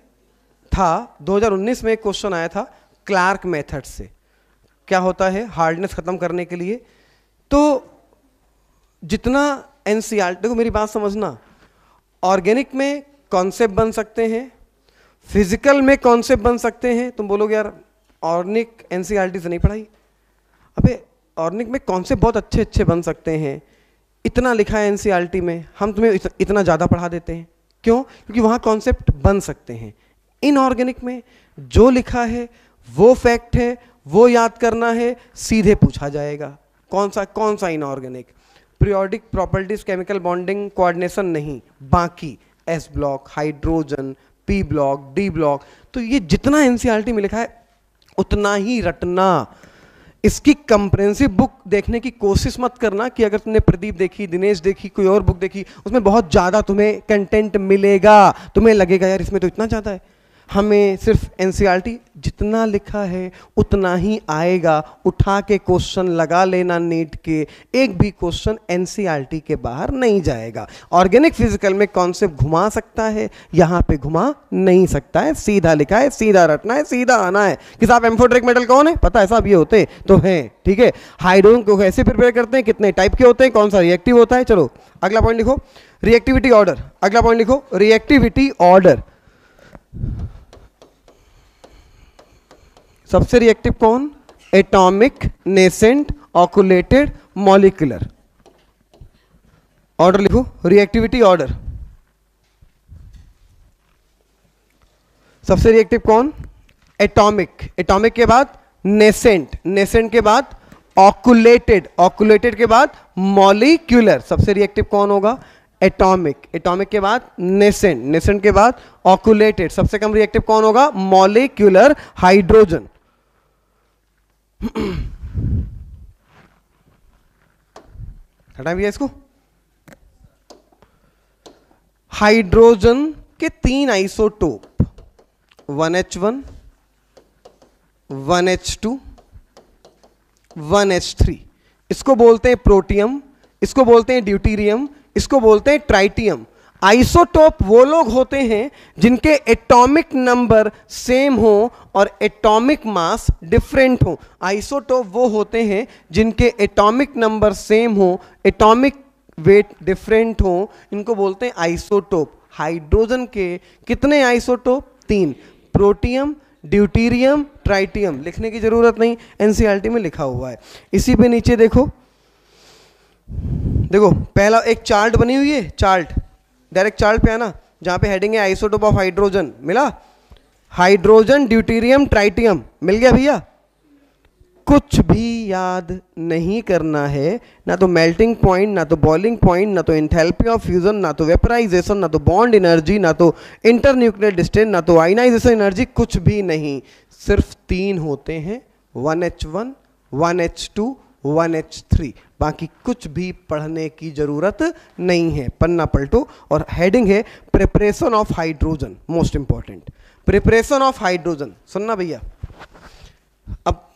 था 2019 में एक क्वेश्चन आया था क्लार्क मेथड से क्या होता है? हार्डनेस ख़त्म करने के लिए। तो जितना एन सी आर देखो मेरी बात समझना। ऑर्गेनिक में कॉन्सेप्ट बन सकते हैं। फ़िज़िकल में कॉन्सेप्ट बन सकते हैं। तुम बोलोगे, यार ऑर्निक एन से नहीं पढ़ाई? अबे ऑर्निक में कॉन्सेप्ट बहुत अच्छे अच्छे बन सकते हैं। इतना लिखा है एन में। हम तुम्हें इतना ज़्यादा पढ़ा देते हैं। क्यों? क्योंकि वहाँ कॉन्सेप्ट बन सकते हैं। इनऑर्गेनिक में जो लिखा है, वो फैक्ट है वो याद करना है, सीधे पूछा जाएगा। कौन सा कौन सा inorganic periodic properties chemical bonding coordination नहीं, बाकी S block hydrogen P block D block तो ये जितना एनसीईआरटी में लिखा है, उतना ही रटना। इसकी कंप्रेंसिव बुक देखने की कोशिश मत करना कि अगर तुमने प्रदीप देखी, दिनेश देखी, कोई और बुक देखी, उसमें बहुत ज़्यादा तुम्हें कंटेंट मिलेगा। तुम्हें लगेगा, यार, इसमें तो इतना ज़्यादा है। हमें सिर्फ़ एन e जितना लिखा है, उतना ही आएगा। उठा के क्वेश्चन लगा लेना नीट के। एक भी क्वेश्चन एन e के बाहर नहीं जाएगा। ऑर्गेनिक फ़िज़िकल में कॉन्सेप्ट घुमा सकता है, यहाँ पे घुमा नहीं सकता है। सीधा लिखा है, सीधा रटना है, सीधा आना है। कि साहब एम्फोट्रिक मेटल कौन है? पता है साहब ये होते तो हैं, ठीक है? हाइड्रोन को कैसे प्रिपेयर करते हैं, कितने टाइप के होते हैं, कौन सा रिएक्टिव होता है? चलो, अगला पॉइंट लिखो। रिएक्टिविटी ऑर्डर अगला पॉइंट लिखो। रिएक्टिविटी ऑर्डर सबसे रिएक्टिव कौन? Atomic nascent occluded molecular order लिखो रिएक्टिविटी ऑर्डर सबसे रिएक्टिव कौन? एटॉमिक एटॉमिक के बाद नेसेंट नेसेंट के बाद ऑकुलेटेड ऑकुलेटेड के बाद मॉलिक्यूलर सबसे रिएक्टिव कौन होगा? एटॉमिक एटॉमिक के बाद नेसेंट नेसेंट के बाद ऑकुलेटेड सबसे कम रिएक्टिव कौन होगा? मॉलिक्यूलर हाइड्रोजन [CLEARS THROAT] हटा भैया इसको। हाइड्रोजन के तीन isotope, one H one one H two, one H three. इसको बोलते हैं प्रोटियम, इसको बोलते हैं ड्यूटीरियम, इसको बोलते हैं ट्राइटियम। आइसोटोप वो लोग होते हैं जिनके एटॉमिक नंबर सेम हो और एटॉमिक मास डिफरेंट हो। आइसोटोप वो होते हैं जिनके एटॉमिक नंबर सेम हो, एटॉमिक वेट डिफरेंट हो। इनको बोलते हैं आइसोटोप। हाइड्रोजन के कितने आइसोटोप? तीन। Protium, deuterium, tritium. लिखने की ज़रूरत नहीं, एनसीईआरटी में लिखा हुआ है। इसी पे नीचे देखो। देखो, पहला एक चार्ट बनी हुई है, चार्ट। डायरेक्ट चार्ट पे आना, जहाँ पे हेडिंग है आइसोटोप ऑफ़ हाइड्रोजन मिला? हाइड्रोजन ड्यूटीरियम ट्राइटियम मिल गया भैया? कुछ भी याद नहीं करना है, ना तो मेल्टिंग पॉइंट ना तो बॉइलिंग पॉइंट ना तो इंथेल्पी ऑफ़ फ्यूजन ना तो वेपराइजेशन ना तो बॉन्ड एनर्जी ना तो इंटरन्यूक्लियर डिस्टेंस ना तो आइनाइजेशन एनर्जी कुछ भी नहीं। सिर्फ़ तीन होते हैं one H one one H two one H three बाकी कुछ भी पढ़ने की ज़रूरत नहीं है। पन्ना पलटो और हेडिंग है preparation of hydrogen most important preparation of hydrogen सुनना भैया। अब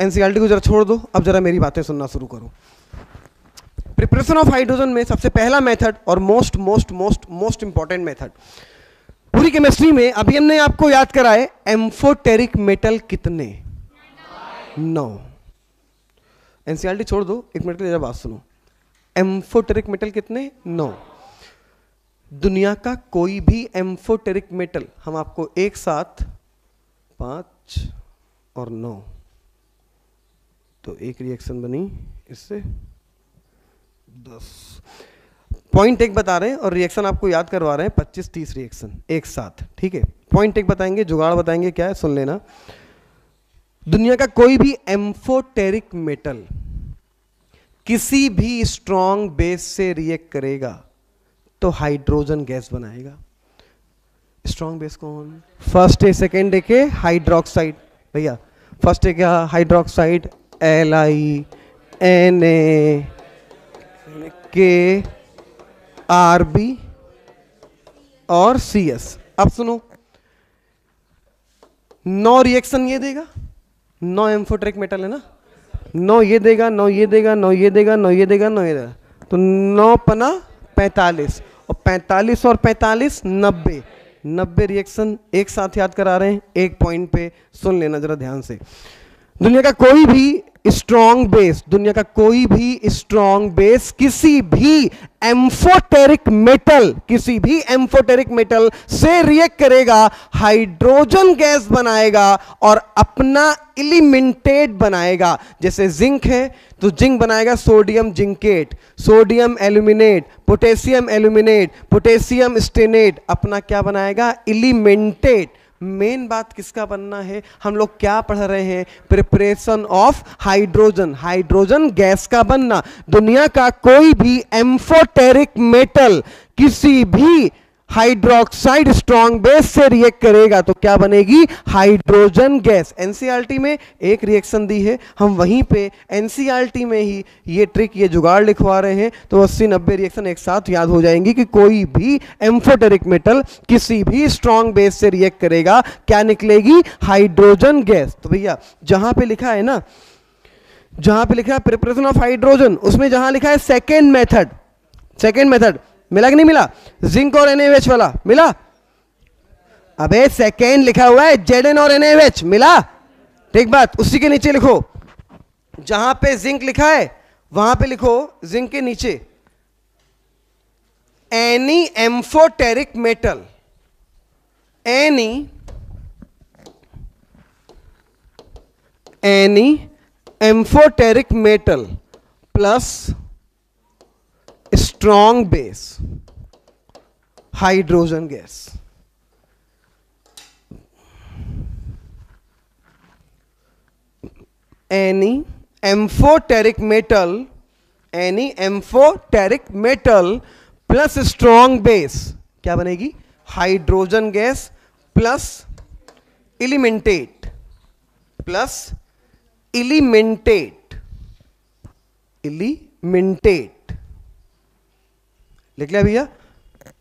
एनसीआरटी को जरा छोड़ दो, अब जरा मेरी बातें सुनना शुरू करो। प्रिपरेशन ऑफ़ हाइड्रोजन में सबसे पहला मेथड और most most most most important method पूरी केमिस्ट्री में अभी हमने आपको याद कराए एम्फोटेरिक मेटल कितने? नौ। no. एनसीआरटी छोड़ दो, एक मिनट के लिए बात सुनो। एम्फोटेरिक मेटल कितने? नौ। दुनिया का कोई भी एम्फोटेरिक मेटल, हम आपको एक साथ पाँच और नौ। तो एक रिएक्शन बनी, इससे दस। पॉइंट एक बता रहे हैं और रिएक्शन आपको याद करवा रहे हैं, पच्चीस तीस रिएक्शन एक साथ, ठीक है? पॉइंट एक बताएँगे, जुगाड़ बताएँगे, क्या है, सुन लेना। दुनिया का कोई भी एम्फोटेरिक मेटल किसी भी स्ट्रॉन्ग बेस से रिएक्ट करेगा तो हाइड्रोजन गैस बनाएगा। स्ट्रॉन्ग बेस कौन? फ़र्स्ट ए सेकेंड ए के हाइड्रोक्साइड भैया फ़र्स्ट ए क्या hydroxide L I N A K R B और सी एस अब सुनो नौ रिएक्शन ये देगा। नौ एम्फोट्रिक मेटल है ना? नौ ये देगा नौ ये देगा नौ ये देगा नौ ये देगा नौ ये देगा। तो नौ पना पैंतालीस। और पैंतालीस और पैंतालीस, नब्बे। नब्बे रिएक्शन एक साथ याद करा रहे हैं, एक पॉइंट पे। सुन लेना जरा ध्यान से। दुनिया का कोई भी स्ट्रॉन्ग बेस दुनिया का कोई भी स्ट्रॉन्ग बेस किसी भी एम्फोटेरिक मेटल किसी भी एम्फोटेरिक मेटल से रिएक्ट करेगा हाइड्रोजन गैस बनाएगा और अपना इलिमेंटेट बनाएगा। जैसे जिंक है तो जिंक बनाएगा sodium zincate sodium aluminate potassium aluminate potassium stannate अपना क्या बनाएगा? इलिमेंटेट मेन बात किसका बनना है? हम लोग क्या पढ़ रहे हैं? Preparation of hydrogen hydrogen gas का बनना। दुनिया का कोई भी एम्फोटेरिक मेटल किसी भी हाइड्रोक्साइड स्ट्रॉन्ग बेस से रिएक्ट करेगा तो क्या बनेगी? हाइड्रोजन गैस एनसीआरटी में एक रिएक्शन दी है। हम वहीं पे एनसीआरटी में ही ये ट्रिक ये जुगाड़ लिखवा रहे हैं तो 80 90 रिएक्शन एक साथ याद हो जाएँगी कि कोई भी एम्फोटेरिक मेटल किसी भी स्ट्रॉन्ग बेस से रिएक्ट करेगा। क्या निकलेगी? हाइड्रोजन गैस तो भैया, जहाँ पे लिखा है ना, जहाँ पे लिखा है प्रिपरेशन ऑफ़ हाइड्रोजन उसमें जहाँ लिखा है सेकेंड मेथड सेकेंड मेथड मिला कि नहीं मिला? जिंक और एनएच वाला। मिला? अबे सेकेंड लिखा हुआ है जेड और एनएच मिला? ठीक बात, उसी के नीचे लिखो। जहाँ पे जिंक लिखा है, वहाँ पे लिखो, जिंक के नीचे। Any amphoteric metal any any amphoteric metal plus strong base hydrogen gas any amphoteric metal any amphoteric metal plus strong base क्या बनेगी? Hydrogen gas plus elementate plus elementate elementate लिख लिया भैया।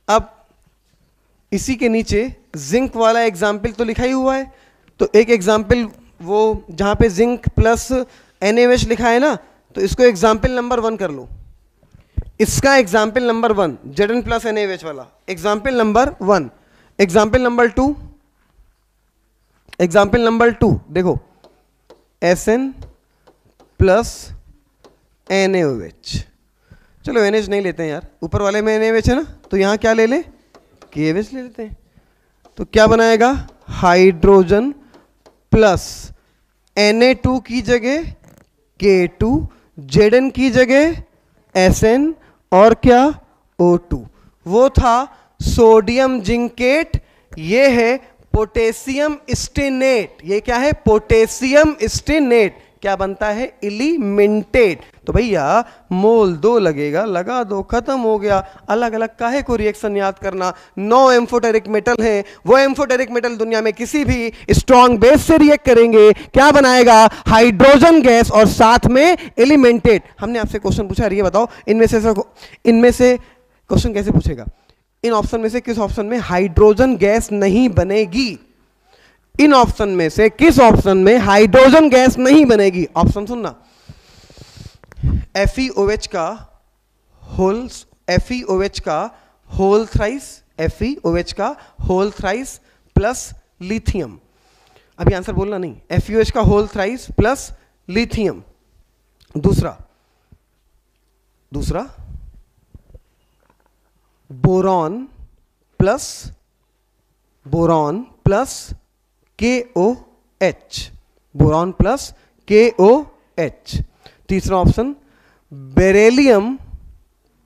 अब इसी के नीचे जिंक वाला एग्ज़ाम्पल तो लिखा ही हुआ है। तो एक एग्ज़ाम्पल वो जहाँ पे जिंक प्लस एन लिखा है ना तो इसको एग्ज़ाम्पल नंबर वन कर लो। इसका example number one Z N plus N वाला। Example number one example number two example number two देखो। एस एन प्लस एन चलो एन नहीं लेते हैं यार। ऊपर वाले में एन है ना? तो यहाँ क्या ले लें? के ले लेते हैं। तो क्या बनाएगा? हाइड्रोजन प्लस एन टू की जगह के टू जेड एन की जगह एस एन और क्या? ओ टू वो था सोडियम जिंकेट ये है पोटेशियम स्टेनेट ये क्या है? पोटेशियम स्टेनेट क्या बनता है? इलिमेंटेट तो भैया, मोल दो लगेगा, लगा दो, खत्म हो गया। अलग अलग काहे को रिएक्शन याद करना? नौ एम्फोटेरिक मेटल है। वो एम्फोटेरिक मेटल दुनिया में किसी भी स्ट्रॉन्ग बेस से रिएक्ट करेंगे। क्या बनाएगा? हाइड्रोजन गैस और साथ में एलिमेंटेड हमने आपसे क्वेश्चन पूछा ये बताओ, इनमें से इनमें से क्वेश्चन कैसे पूछेगा? इन ऑप्शन में से किस ऑप्शन में हाइड्रोजन गैस नहीं बनेगी? इन ऑप्शन में से किस ऑप्शन में हाइड्रोजन गैस नहीं बनेगी? ऑप्शन सुनना। एच का होल एच का होल थ्राइस एच का होल थ्राइस प्लस लिथियम अभी आंसर बोलना नहीं। एच का होल थ्राइस प्लस लिथियम दूसरा। दूसरा। Boron plus boron plus K ओ H boron plus K O H तीसरा option beryllium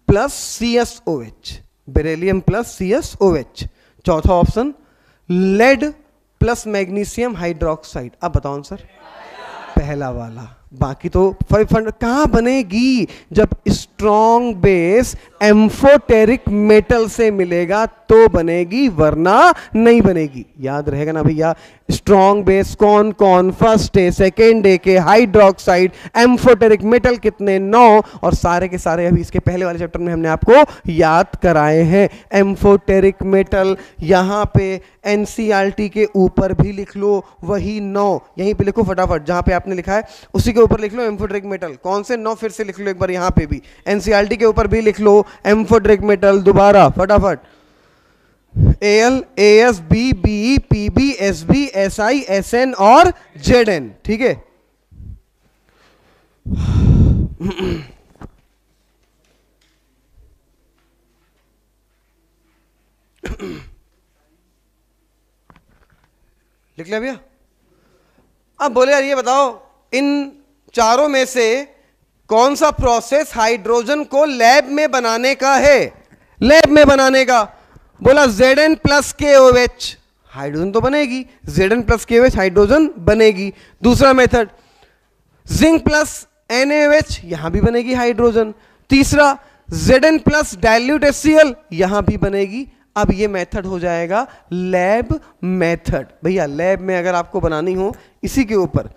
plus C S O H beryllium plus C S O H चौथा option lead plus magnesium hydroxide अब बताओ sir पहला वाला। बाकी तो फंड कहाँ बनेगी? जब स्ट्रॉन्ग बेस एम्फोटेरिक मेटल से मिलेगा तो बनेगी, वरना नहीं बनेगी। याद रहेगा ना भैया? स्ट्रॉन्ग बेस कौन कौन? फ़र्स्ट है सेकेंड डे के हाइड्रोक्साइड एम्फोटेरिक मेटल कितने? नौ। और सारे के सारे अभी इसके पहले वाले चैप्टर में हमने आपको याद कराए हैं। एम्फोटेरिक मेटल यहाँ पे एनसीईआरटी के ऊपर भी लिख लो, वही नौ। यहीं पे लिखो फटाफट, जहाँ पे आपने लिखा है, उसी के ऊपर लिख लो एम्फोटेरिक मेटल कौन से? नौ, फिर से लिख लो एक बार यहाँ पे भी। एनसीईआरटी के ऊपर भी लिख लो एम्फोटेरिक मेटल दोबारा, फटाफट। A L A S B B P B S B S I S N और जेड एन ठीक है? लिख लिया भैया? अब बोले यार ये बताओ, इन चारों में से कौन सा प्रोसेस हाइड्रोजन को लैब में बनाने का है? लैब में बनाने का। बोला Z N plus K O H hydrogen तो बनेगी। Z N plus K O H hydrogen बनेगी। दूसरा method zinc plus N H यहाँ भी बनेगी हाइड्रोजन तीसरा Z N plus dilute S C L यहाँ भी बनेगी। अब ये मेथड हो जाएगा लैब मेथड भैया लैब में अगर आपको बनानी हो, इसी के ऊपर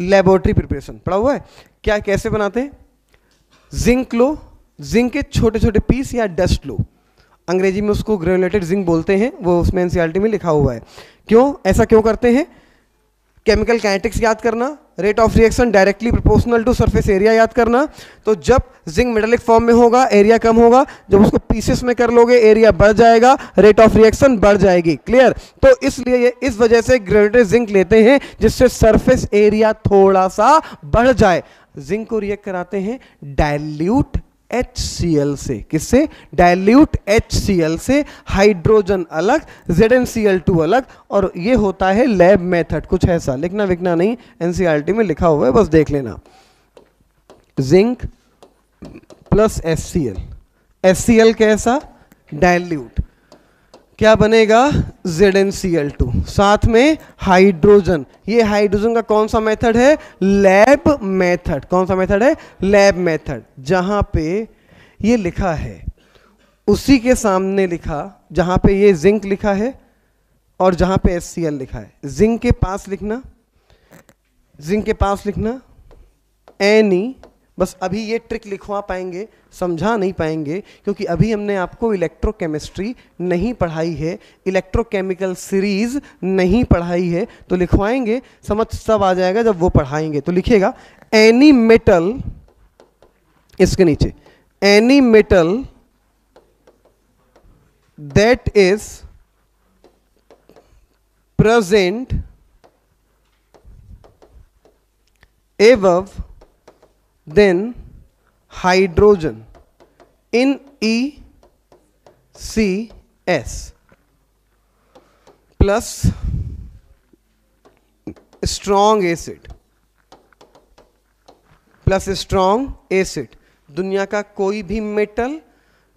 लेबोरेटरी प्रिपरेशन पढ़ा हुआ है? क्या, कैसे बनाते हैं? जिंक लो जिंक के छोटे छोटे पीस या डस्ट लो? अंग्रेज़ी में उसको ग्रेनुलेटेड जिंक बोलते हैं, वो उसमें एनसीआरटी में लिखा हुआ है। क्यों? ऐसा क्यों करते हैं? केमिकल काइनेटिक्स याद करना rate of reaction directly proportional to surface area याद करना। तो जब जिंक मेटलिक फॉर्म में होगा एरिया कम होगा, जब उसको पीसेस में कर लोगे एरिया बढ़ जाएगा रेट ऑफ़ रिएक्शन बढ़ जाएगी। क्लियर तो इसलिए इस वजह से ग्रेनेटेड जिंक लेते हैं, जिससे सरफेस एरिया थोड़ा सा बढ़ जाए। जिंक को रिएक्ट कराते हैं डायल्यूट HCl से। किससे? डायल्यूट एच सी एल से। हाइड्रोजन अलग Z N C L two अलग। और ये होता है लैब मेथड कुछ ऐसा। लिखना विकना नहीं। एनसीईआरटी में लिखा हुआ है, बस देख लेना। Zinc plus S C L S C L कैसा? डायल्यूट क्या बनेगा? ZnCl2 साथ में हाइड्रोजन ये हाइड्रोजन का कौन सा मेथड है? लैब मेथड कौन सा मेथड है? लैब मेथड जहाँ पे ये लिखा है, उसी के सामने लिखा, जहाँ पे ये जिंक लिखा है और जहाँ पे HCl लिखा है। जिंक के पास लिखना जिंक के पास लिखना एनी बस अभी ये ट्रिक लिखवा पाएँगे, समझा नहीं पाएँगे, क्योंकि अभी हमने आपको इलेक्ट्रोकेमिस्ट्री नहीं पढ़ाई है इलेक्ट्रोकेमिकल सीरीज़ नहीं पढ़ाई है तो लिखवाएँगे, समझ सब आ जाएगा जब वो पढ़ाएँगे। तो लिखेगा एनी मेटल इसके नीचे any metal that is present above then hydrogen in ECS plus strong acid plus strong acid दुनिया का कोई भी मेटल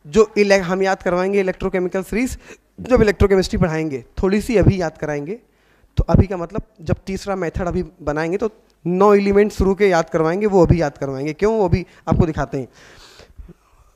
जो हम याद करवाएँगे इलेक्ट्रोकेमिकल सीरीज़ जब इलेक्ट्रोकेमिस्ट्री पढ़ाएँगे, थोड़ी सी अभी याद कराएँगे तो अभी का मतलब जब तीसरा मेथड अभी बनाएँगे तो नौ एलिमेंट शुरू के याद करवाएँगे, वो अभी याद करवाएँगे। क्यों? वो अभी आपको दिखाते हैं।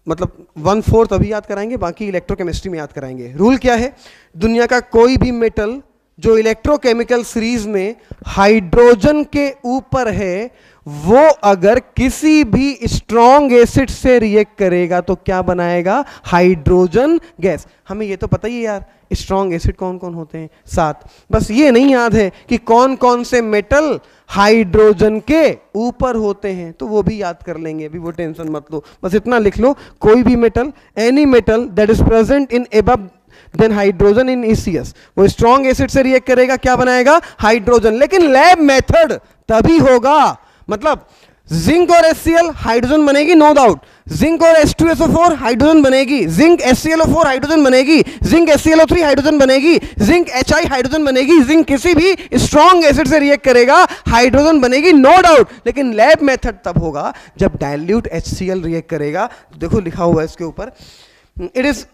मतलब वन फोर्थ अभी याद कराएँगे, बाकी इलेक्ट्रोकेमिस्ट्री में याद कराएँगे। रूल क्या है? दुनिया का कोई भी मेटल जो इलेक्ट्रोकेमिकल सीरीज़ में हाइड्रोजन के ऊपर है वो अगर किसी भी स्ट्रॉन्ग एसिड से रिएक्ट करेगा तो क्या बनाएगा? हाइड्रोजन गैस हमें ये तो पता ही है यार स्ट्रॉन्ग एसिड कौन कौन होते हैं? सात. बस ये नहीं याद है कि कौन कौन से मेटल हाइड्रोजन के ऊपर होते हैं तो वो भी याद कर लेंगे। अभी वो टेंशन मत लो। बस इतना लिख लो, कोई भी metal any metal that is present in above than hydrogen in ECS वो स्ट्रॉन्ग एसिड से रिएक्ट करेगा, क्या बनाएगा? हाइड्रोजन लेकिन लैब मेथड तभी होगा मतलब जिंक और एस हाइड्रोजन बनेगी नो डाउट जिंक और H2SO4 हाइड्रोजन बनेगी. जिंक HClO4 हाइड्रोजन बनेगी. जिंक HClO3 हाइड्रोजन बनेगी. जिंक HI हाइड्रोजन बनेगी. जिंक किसी भी स्ट्रॉन्ग एसिड से रिएक्ट करेगा हाइड्रोजन बनेगी नो डाउट लेकिन लैब मेथड तब होगा जब डायल्यूट HCl रिएक्ट करेगा. देखो, लिखा हुआ है इसके ऊपर. It is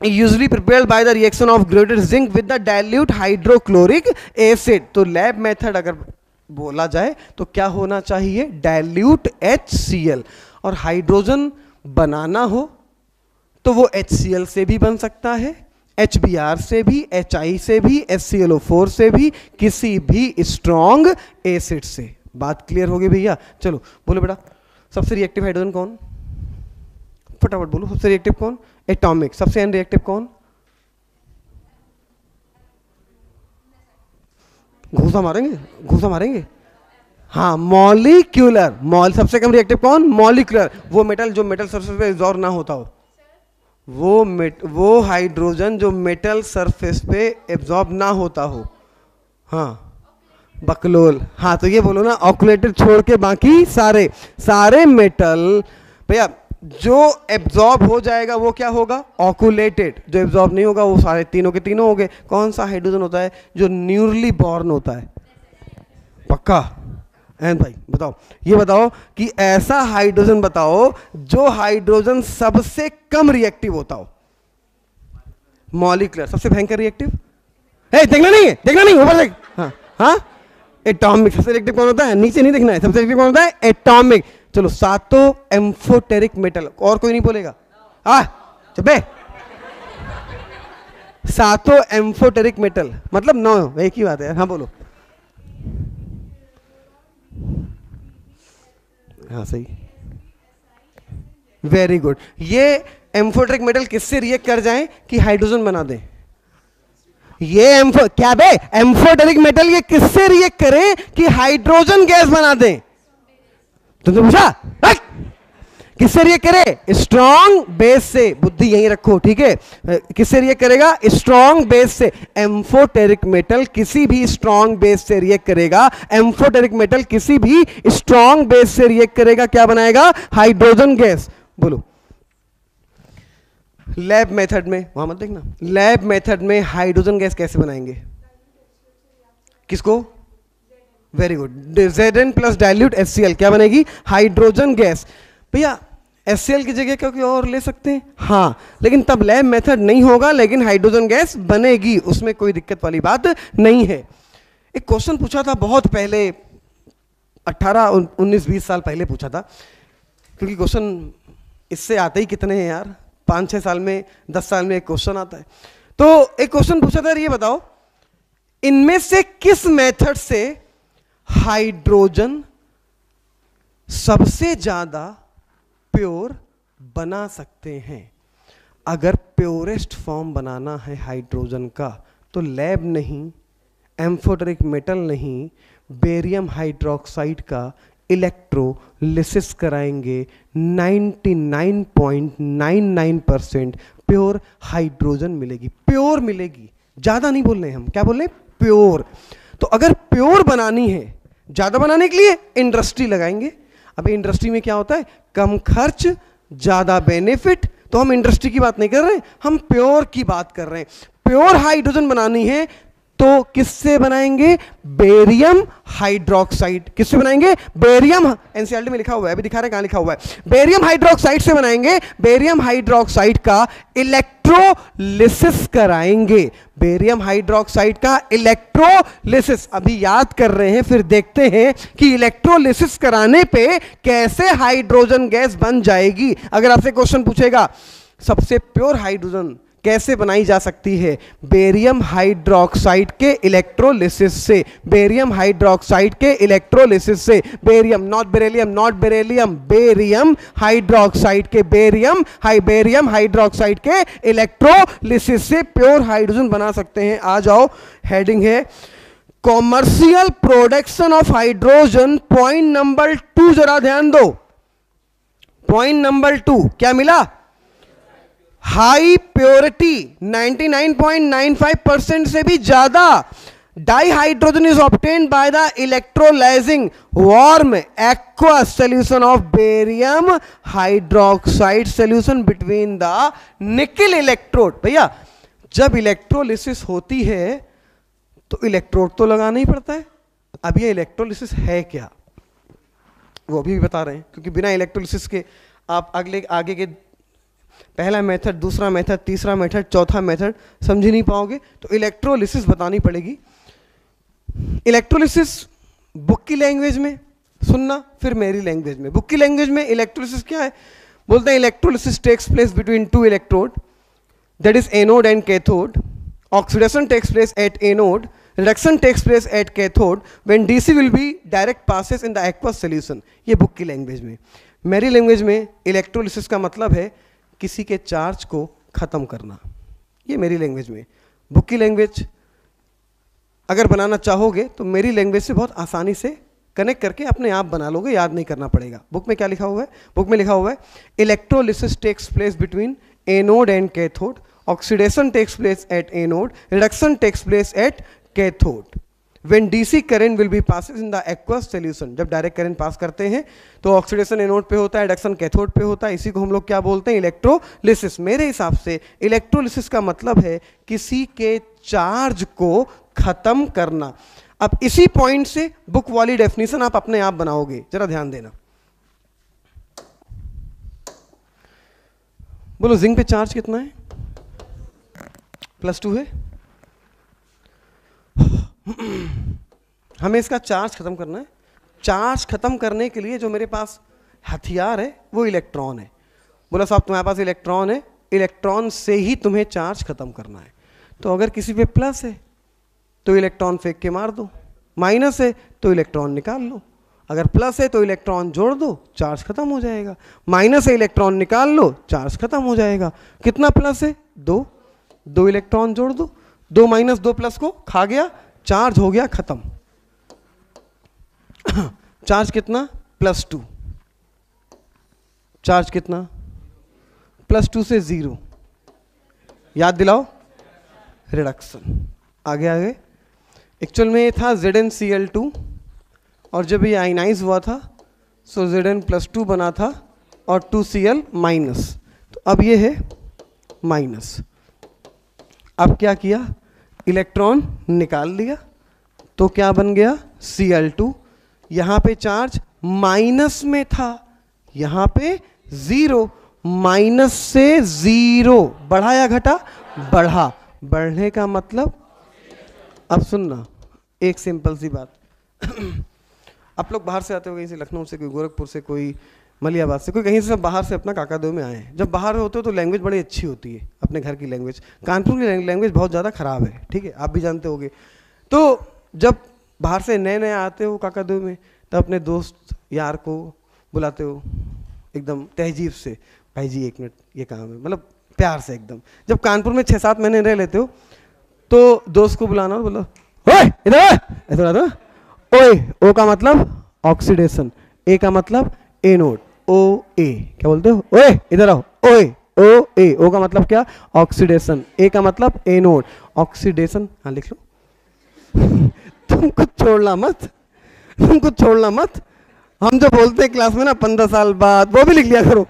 usually prepared by the reaction of grated zinc with the dilute hydrochloric acid. तो लैब मेथड अगर बोला जाए तो क्या होना चाहिए? डायल्यूट एच और हाइड्रोजन बनाना हो तो वो एच से भी बन सकता है एचबीआर से भी एचआई से भी एच से भी, किसी भी स्ट्रॉन्ग एसिड से। बात क्लियर होगी भैया? चलो, बोलो बेटा, सबसे रिएक्टिव हाइड्रोजन कौन? फटाफट बोलो, सबसे रिएक्टिव कौन? एटॉमिक सबसे अनरिएक्टिव कौन? घूसा मारेंगे घूसा मारेंगे? हाँ मॉलिक्यूलर मॉल सबसे कम रिएक्टिव कौन? मॉलिक्यूलर वो मेटल जो मेटल सरफेस पे एब्जॉर्ब ना होता हो। वो मेट वो हाइड्रोजन जो मेटल सरफेस पे एब्जॉर्ब ना होता हो। हाँ बकलोल। हाँ तो ये बोलो ना ऑकुलेटेड छोड़ के बाकी सारे सारे मेटल भैया जो एब्जॉर्ब हो जाएगा वो क्या होगा? ऑकुलेटेड जो एब्जॉर्ब नहीं होगा, वो सारे तीनों के तीनों हो गए। कौन सा हाइड्रोजन होता है? जो न्यूरली बॉर्न होता है। पक्का? एन भाई, बताओ। ये बताओ कि ऐसा हाइड्रोजन बताओ, जो हाइड्रोजन सबसे कम रिएक्टिव होता हो। मॉलिकुलर सबसे भयंकर रिएक्टिव है देखना नहीं है, देखना नहीं ऊपर देख हाँ हाँ? एटॉमिक सबसे रिएक्टिव कौन होता है? नीचे नहीं देखना है, सबसे रिएक्टिव कौन होता है? एटॉमिक चलो, सातों एम्फोटेरिक मेटल, और कोई नहीं बोलेगा। आ, चबे। सातों एम्फोटेरिक मेटल मतलब नौ, एक ही बात है हाँ बोलो। हाँ सही। वेरी गुड ये एम्फोटेरिक मेटल किससे रिएक्ट कर जाएँ कि हाइड्रोजन बना दें? ये एम्फो, क्या बे? एम्फोटेरिक मेटल ये किससे रिएक्ट करें कि हाइड्रोजन गैस बना दें? तुमने पूछा? किससे रिएक्ट करे? स्ट्रॉन्ग बेस से। बुद्धि यहीं रखो, ठीक है? किससे रिएक्ट करेगा? स्ट्रॉन्ग बेस से। एम्फोटेरिक मेटल किसी भी स्ट्रॉन्ग बेस से रिएक्ट करेगा। एम्फोटेरिक मेटल किसी भी स्ट्रॉन्ग बेस से रिएक्ट करेगा। क्या बनाएगा? हाइड्रोजन गैस बोलो। लैब मेथड में, वहाँ मत देखना। लैब मेथड में हाइड्रोजन गैस कैसे बनाएँगे? किसको? Very good Z N plus dilute S क्या बनेगी? हाइड्रोजन गैस भैया एससीएल की जगह क्योंकि और ले सकते हैं? हाँ लेकिन तब लैब मेथड नहीं होगा, लेकिन हाइड्रोजन गैस बनेगी। उसमें कोई दिक्कत वाली बात नहीं है। एक क्वेश्चन पूछा था बहुत पहले 18 19 20 साल पहले पूछा था। क्योंकि क्वेश्चन इससे आते ही कितने हैं यार? पाँच छः साल में, दस साल में एक क्वेश्चन आता है। तो एक क्वेश्चन पूछा था ये बताओ, इनमें से किस मेथड से हाइड्रोजन सबसे ज़्यादा प्योर बना सकते हैं। अगर प्योरेस्ट फॉर्म बनाना है हाइड्रोजन का तो लैब नहीं, एम्फोटरिक मेटल नहीं, बेरियम हाइड्रोक्साइड का इलेक्ट्रोलिसिस कराएँगे। 99.99 परसेंट प्योर हाइड्रोजन मिलेगी। प्योर मिलेगी। ज़्यादा नहीं बोल रहे हम। क्या बोल रहे प्योर। तो अगर प्योर बनानी है ज़्यादा बनाने के लिए इंडस्ट्री लगाएँगे। अब इंडस्ट्री में क्या होता है? कम खर्च, ज़्यादा बेनिफिट। तो हम इंडस्ट्री की बात नहीं कर रहे हम प्योर की बात कर रहे हैं। प्योर हाइड्रोजन बनानी है तो किससे बनाएँगे? Barium hydroxide. किससे बनाएँगे? बेरियम एनसीआरटी में लिखा हुआ है, अभी दिखा रहे कहाँ लिखा हुआ है। बेरियम हाइड्रोक्साइड से बनाएँगे, बेरियम हाइड्रोक्साइड का इलेक्ट्रोलिसिस कराएँगे। बेरियम हाइड्रोक्साइड का इलेक्ट्रोलिसिस। अभी याद कर रहे हैं, फिर देखते हैं कि इलेक्ट्रोलिसिस कराने पे कैसे हाइड्रोजन गैस बन जाएगी। अगर आपसे क्वेश्चन पूछेगा, सबसे प्योर हाइड्रोजन कैसे बनाई जा सकती है? बेरियम हाइड्रोक्साइड के इलेक्ट्रोलिसिस से। बेरियम हाइड्रोक्साइड के इलेक्ट्रोलिसिस से। Barium not beryllium not beryllium barium hydroxide के, बेरियम हाई बेरियम हाइड्रोक्साइड के इलेक्ट्रोलिसिस से प्योर हाइड्रोजन बना सकते हैं। आ जाओ हेडिंग है commercial production of hydrogen point number two जरा ध्यान दो। पॉइंट नंबर टू क्या मिला? हाई प्योरिटी 99.95 परसेंट से भी ज़्यादा dihydrogen is obtain by the electrolysing warm aqua solution of barium hydroxide solution between the nickel electrode भैया, जब इलेक्ट्रोलिसिस होती है तो इलेक्ट्रोड तो लगाना ही पड़ता है। अब ये इलेक्ट्रोलिसिस है क्या? वो अभी भी बता रहे हैं, क्योंकि बिना इलेक्ट्रोलिसिस के आप अगले, आगे के पहला मेथड, दूसरा मेथड, तीसरा मेथड, चौथा मेथड, समझ नहीं पाओगे? तो इलेक्ट्रोलिसिस बतानी पड़ेगी। इलेक्ट्रोलिसिस बुक की लैंग्वेज में, सुनना, फिर मेरी लैंग्वेज में। बुक की लैंग्वेज में इलेक्ट्रोलिसिस क्या है? बोलते हैं electrolysis takes place between two electrode that is anode and cathode oxidation takes place at anode reduction takes place at cathode when DC will be direct passes in the aqueous solution ये book की language में। मेरी language में electrolysis का मतलब है किसी के चार्ज को ख़त्म करना। ये मेरी लैंग्वेज में। बुक की लैंग्वेज अगर बनाना चाहोगे तो मेरी लैंग्वेज से बहुत आसानी से कनेक्ट करके अपने आप बना लोगे, याद नहीं करना पड़ेगा। बुक में क्या लिखा हुआ है? बुक में लिखा हुआ है electrolysis takes place between anode and cathode oxidation takes place at anode reduction takes place at cathode when DC current will be pass in the aqueous solution जब डायरेक्ट करेंट पास करते हैं तो oxidation anode पे होता है reduction cathode पे होता है, इसी को हम लोग क्या बोलते हैं? इलेक्ट्रोलिसिस मेरे हिसाब से इलेक्ट्रोलिसिस का मतलब है किसी के चार्ज को खत्म करना। अब इसी पॉइंट से बुक वाली डेफिनेशन आप अपने आप बनाओगे। जरा ध्यान देना। बोलो जिंक पे चार्ज कितना है? प्लस टू है? [CLEARS THROAT] हमें इसका चार्ज खत्म करना है। चार्ज खत्म करने के लिए जो मेरे पास हथियार है, वो इलेक्ट्रॉन है। बोला, साहब, तुम्हारे पास इलेक्ट्रॉन है। इलेक्ट्रॉन से ही तुम्हें चार्ज खत्म करना है। तो अगर किसी पे प्लस है तो इलेक्ट्रॉन फेंक के मार दो। माइनस है तो इलेक्ट्रॉन निकाल लो। अगर प्लस है तो इलेक्ट्रॉन जोड़ दो चार्ज खत्म हो जाएगा। माइनस है इलेक्ट्रॉन निकाल लो चार्ज खत्म हो जाएगा। कितना प्लस है? दो। दो इलेक्ट्रॉन जोड़ दो। दो माइनस दो प्लस को खा गया चार्ज हो गया खत्म। [COUGHS] चार्ज कितना? Plus two. चार्ज कितना? प्लस टू से ज़ीरो। याद दिलाओ। रिडक्शन। आगे आगे। एक्चुअल में ये था Z N C L two, और जब ये आइनाइज हुआ था, सो जेड एन प्लस टू बना था, और टू सी एल माइनस। तो अब ये है माइनस। अब क्या किया? इलेक्ट्रॉन निकाल लिया तो क्या बन गया? सी एल टू यहाँ पे चार्ज माइनस में था, यहाँ पे ज़ीरो। माइनस से ज़ीरो बढ़ा या घटा, बढ़ा। बढ़ने का मतलब? अब सुनना, एक सिंपल सी बात। [CLEARS THROAT] आप लोग बाहर से आते हो कहीं से लखनऊ से, कोई गोरखपुर से, कोई मलियाबाद से। कोई कहीं से बाहर से अपना काका दो में आए हैं। जब बाहर होते हो तो लैंग्वेज बड़ी अच्छी होती है, अपने घर की लैंग्वेज कानपुर की लैंग्वेज बहुत ज़्यादा ख़राब है, ठीक है? आप भी जानते होगे। तो जब बाहर से नए नए आते हो काका दो में तो अपने दोस्त यार को बुलाते हो, एकदम तहजीब से, भाई जी, एक मिनट, ये काम है? मतलब प्यार से एकदम। जब कानपुर में छः सात महीने रह लेते हो तो दोस्त को बुलाना और बोलो, ओए, इधर इधर ओए, ओ का मतलब ऑक्सीडेशन, ए का मतलब एनोड ओ ए क्या बोलते हो? ओए, इधर आओ। ओए ओ ए ओ का मतलब क्या? ऑक्सीडेशन ए का मतलब एनोड ऑक्सीडेशन हाँ लिख लो। [LAUGHS] तुम कुछ छोड़ना मत। तुम कुछ छोड़ना मत। हम जो बोलते हैं क्लास में ना, पंद्रह साल बाद, वो भी लिख लिया करो।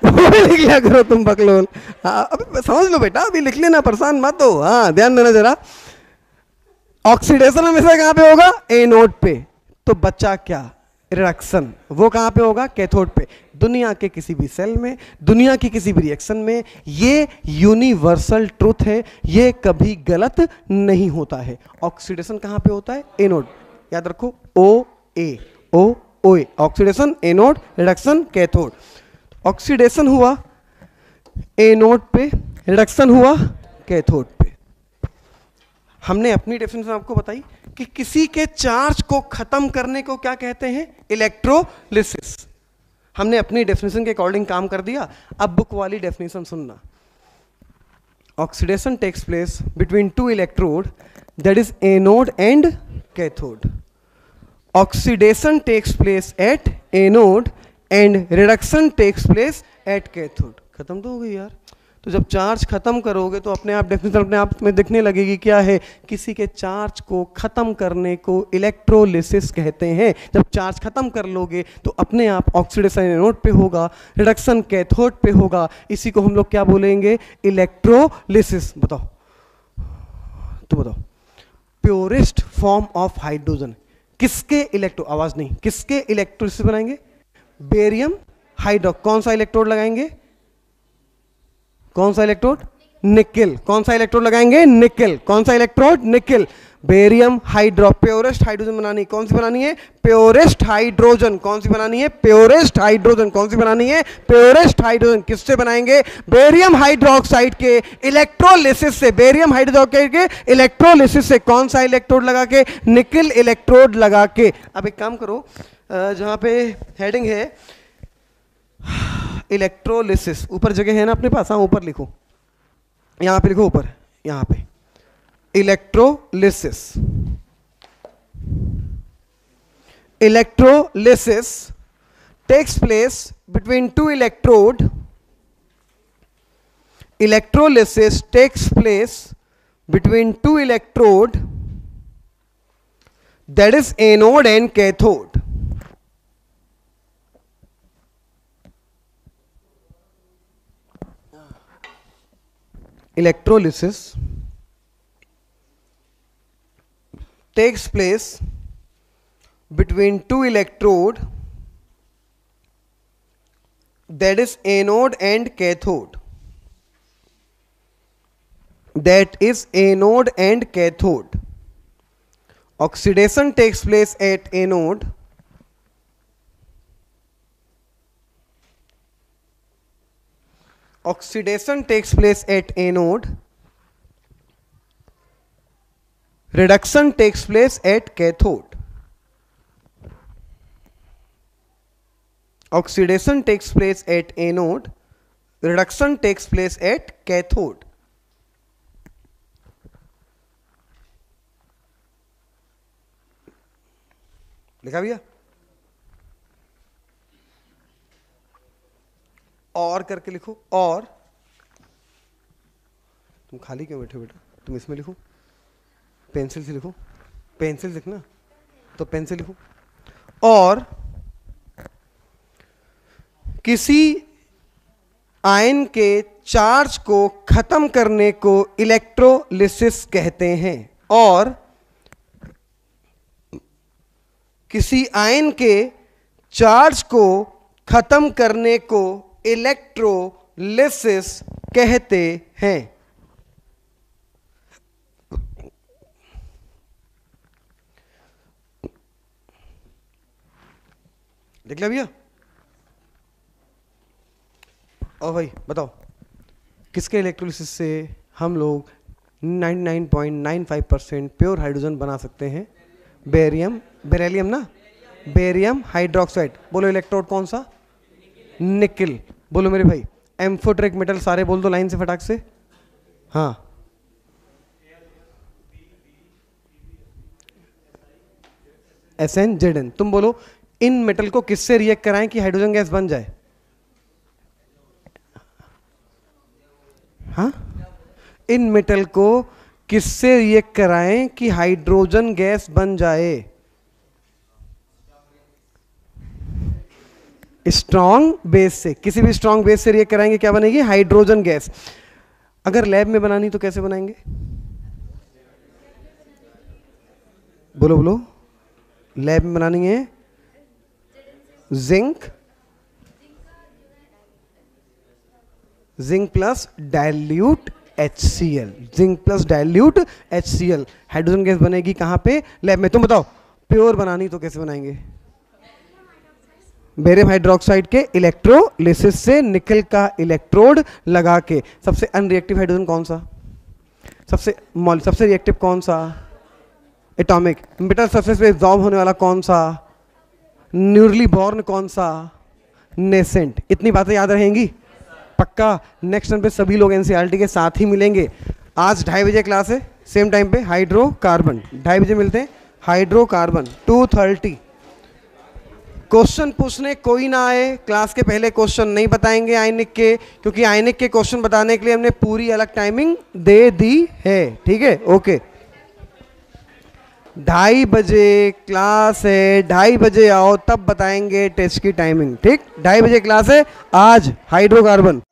[LAUGHS] वो भी लिख लिया करो तुम बकलोल। हाँ अभी समझ लो बेटा, अभी लिख लेना, परेशान मत हो। हाँ ध्यान देना जरा। ऑक्सीडेशन हमेशा कहाँ पे होगा? ए नोट पे। तो बच्चा क्या? रिडक्शन। वो कहाँ पे होगा? कैथोड पे। दुनिया के किसी भी सेल में, दुनिया की किसी भी रिएक्शन में, ये यूनिवर्सल ट्रूथ है, ये कभी गलत नहीं होता है। ऑक्सीडेशन कहाँ पे होता है? एनोड। याद रखो, O, A. O O, A. Oxidation, anode, reduction, cathode. Oxidation हुआ, एनोड पे, रिडक्शन हुआ, कैथोड। हमने अपनी डेफिनेशन आपको बताई कि किसी के चार्ज को खत्म करने को क्या कहते हैं? इलेक्ट्रोलिसिस हमने अपनी डेफिनेशन के अकॉर्डिंग काम कर दिया। अब बुक वाली डेफिनेशन सुनना। Oxidation takes place between two electrode that is anode and cathode oxidation takes place at anode and reduction takes place at cathode खत्म तो हो गई यार। तो जब चार्ज खत्म करोगे तो अपने आप डेफिनेशन अपने आप में दिखने लगेगी, क्या है? किसी के चार्ज को खत्म करने को इलेक्ट्रोलिसिस कहते हैं। जब चार्ज खत्म कर लोगे तो अपने आप ऑक्सीडेशन एनोड पे होगा रिडक्शन कैथोड पे होगा। इसी को हम लोग क्या बोलेंगे? इलेक्ट्रोलिसिस बताओ। तो बताओ। प्योरेस्ट फॉर्म ऑफ़ हाइड्रोजन किसके इलेक्ट्रो आवाज़ नहीं, किसके इलेक्ट्रोलिसिस बनाएँगे? बेरियम हाइड्रो कौन सा इलेक्ट्रोड लगाएँगे? कौन सा इलेक्ट्रोड निकिल। कौन सा इलेक्ट्रोड लगाएँगे? निकिल। कौन सा electrode nickel. Barium hydro purest hydrogen बनानी। कौन सी बनानी है? प्योरेस्ट हाइड्रोजन कौन सी बनानी है? प्योरेस्ट हाइड्रोजन कौन सी बनानी है? प्योरेस्ट हाइड्रोजन किससे बनाएँगे? बेरियम हाइड्रोक्साइड के इलेक्ट्रोलिसिस से। बेरियम हाइड्रोक्साइड के इलेक्ट्रोलिसिस से। कौन सा इलेक्ट्रोड लगा के? निकिल इलेक्ट्रोड लगा के। अब एक काम करो जहाँ पे हेडिंग है इलेक्ट्रोलिसिस ऊपर जगह है ना अपने पास? हाँ ऊपर लिखो। यहाँ पे लिखो ऊपर। यहाँ पे। Electrolysis electrolysis takes place between two electrode electrolysis takes place between two electrode that is anode and cathode electrolysis takes place between two electrode that is anode and cathode. That is anode and cathode. Oxidation takes place at anode oxidation takes place at anode reduction takes place at cathode oxidation takes place at anode reduction takes place at cathode लिखा भैया और करके लिखो, और। तुम खाली क्यों बैठे बेटा? तुम इसमें लिखो। पेंसिल से लिखो। पेंसिल लिखना। तो पेंसिल लिखो। और किसी आयन के चार्ज को खत्म करने को इलेक्ट्रोलिसिस कहते हैं। और किसी आयन के चार्ज को खत्म करने को इलेक्ट्रोलिसिस कहते हैं। देख लिया भैया? और भाई, बताओ, किसके इलेक्ट्रोलिसिस से हम लोग 99.95 परसेंट प्योर हाइड्रोजन बना सकते हैं? बेरियम बेरेलियम ना? बेरियम हाइड्रोक्साइड बोलो इलेक्ट्रोड कौन सा? निकिल। बोलो मेरे भाई। एम्फोट्रिक मेटल सारे बोल दो लाइन से फटाक से। हाँ। एस एन जेड एन तुम बोलो, इन मेटल को किससे रिएक्ट कराएँ कि हाइड्रोजन गैस बन जाए? हाँ? इन मेटल को किससे रिएक्ट कराएँ कि हाइड्रोजन गैस बन जाए? स्ट्रॉन्ग बेस से, किसी भी स्ट्रॉन्ग बेस से रिएक्ट कराएँगे, क्या बनेगी? हाइड्रोजन गैस अगर लैब में बनानी तो कैसे बनाएँगे? बोलो बोलो। लैब में बनानी है zinc zinc plus C L zinc plus C L hydrogen gas बनेगी कहाँ पे? लैब में। तुम बताओ प्योर बनानी तो कैसे बनाएँगे? बेरियम हाइड्रोक्साइड के इलेक्ट्रोलिसिस से निकल का इलेक्ट्रोड लगा के, सबसे अनरिएक्टिव हाइड्रोजन कौन सा? सबसे मॉल सबसे रिएक्टिव कौन सा? एटॉमिक मेटल सरफेस पे एब्जॉर्ब होने वाला कौन सा? न्यूरली बॉर्न कौन सा? नेसेंट इतनी बातें याद रहेंगी? पक्का. नेक्स्ट टाइम पे सभी लोग एनसीईआरटी के साथ ही मिलेंगे। आज ढाई बजे क्लास है सेम टाइम पे हाइड्रोकार्बन ढाई बजे मिलते हैं हाइड्रोकार्बन टू थर्टी क्वेश्चन पूछने कोई ना आए, क्लास के पहले क्वेश्चन नहीं बताएँगे आयनिक के, क्योंकि आयनिक के क्वेश्चन बताने के लिए हमने पूरी अलग टाइमिंग दे दी है। ठीक है? ओके ढाई बजे क्लास है, ढाई बजे आओ, तब बताएँगे टेस्ट की टाइमिंग ठीक? ढाई बजे क्लास है, आज हाइड्रोकार्बन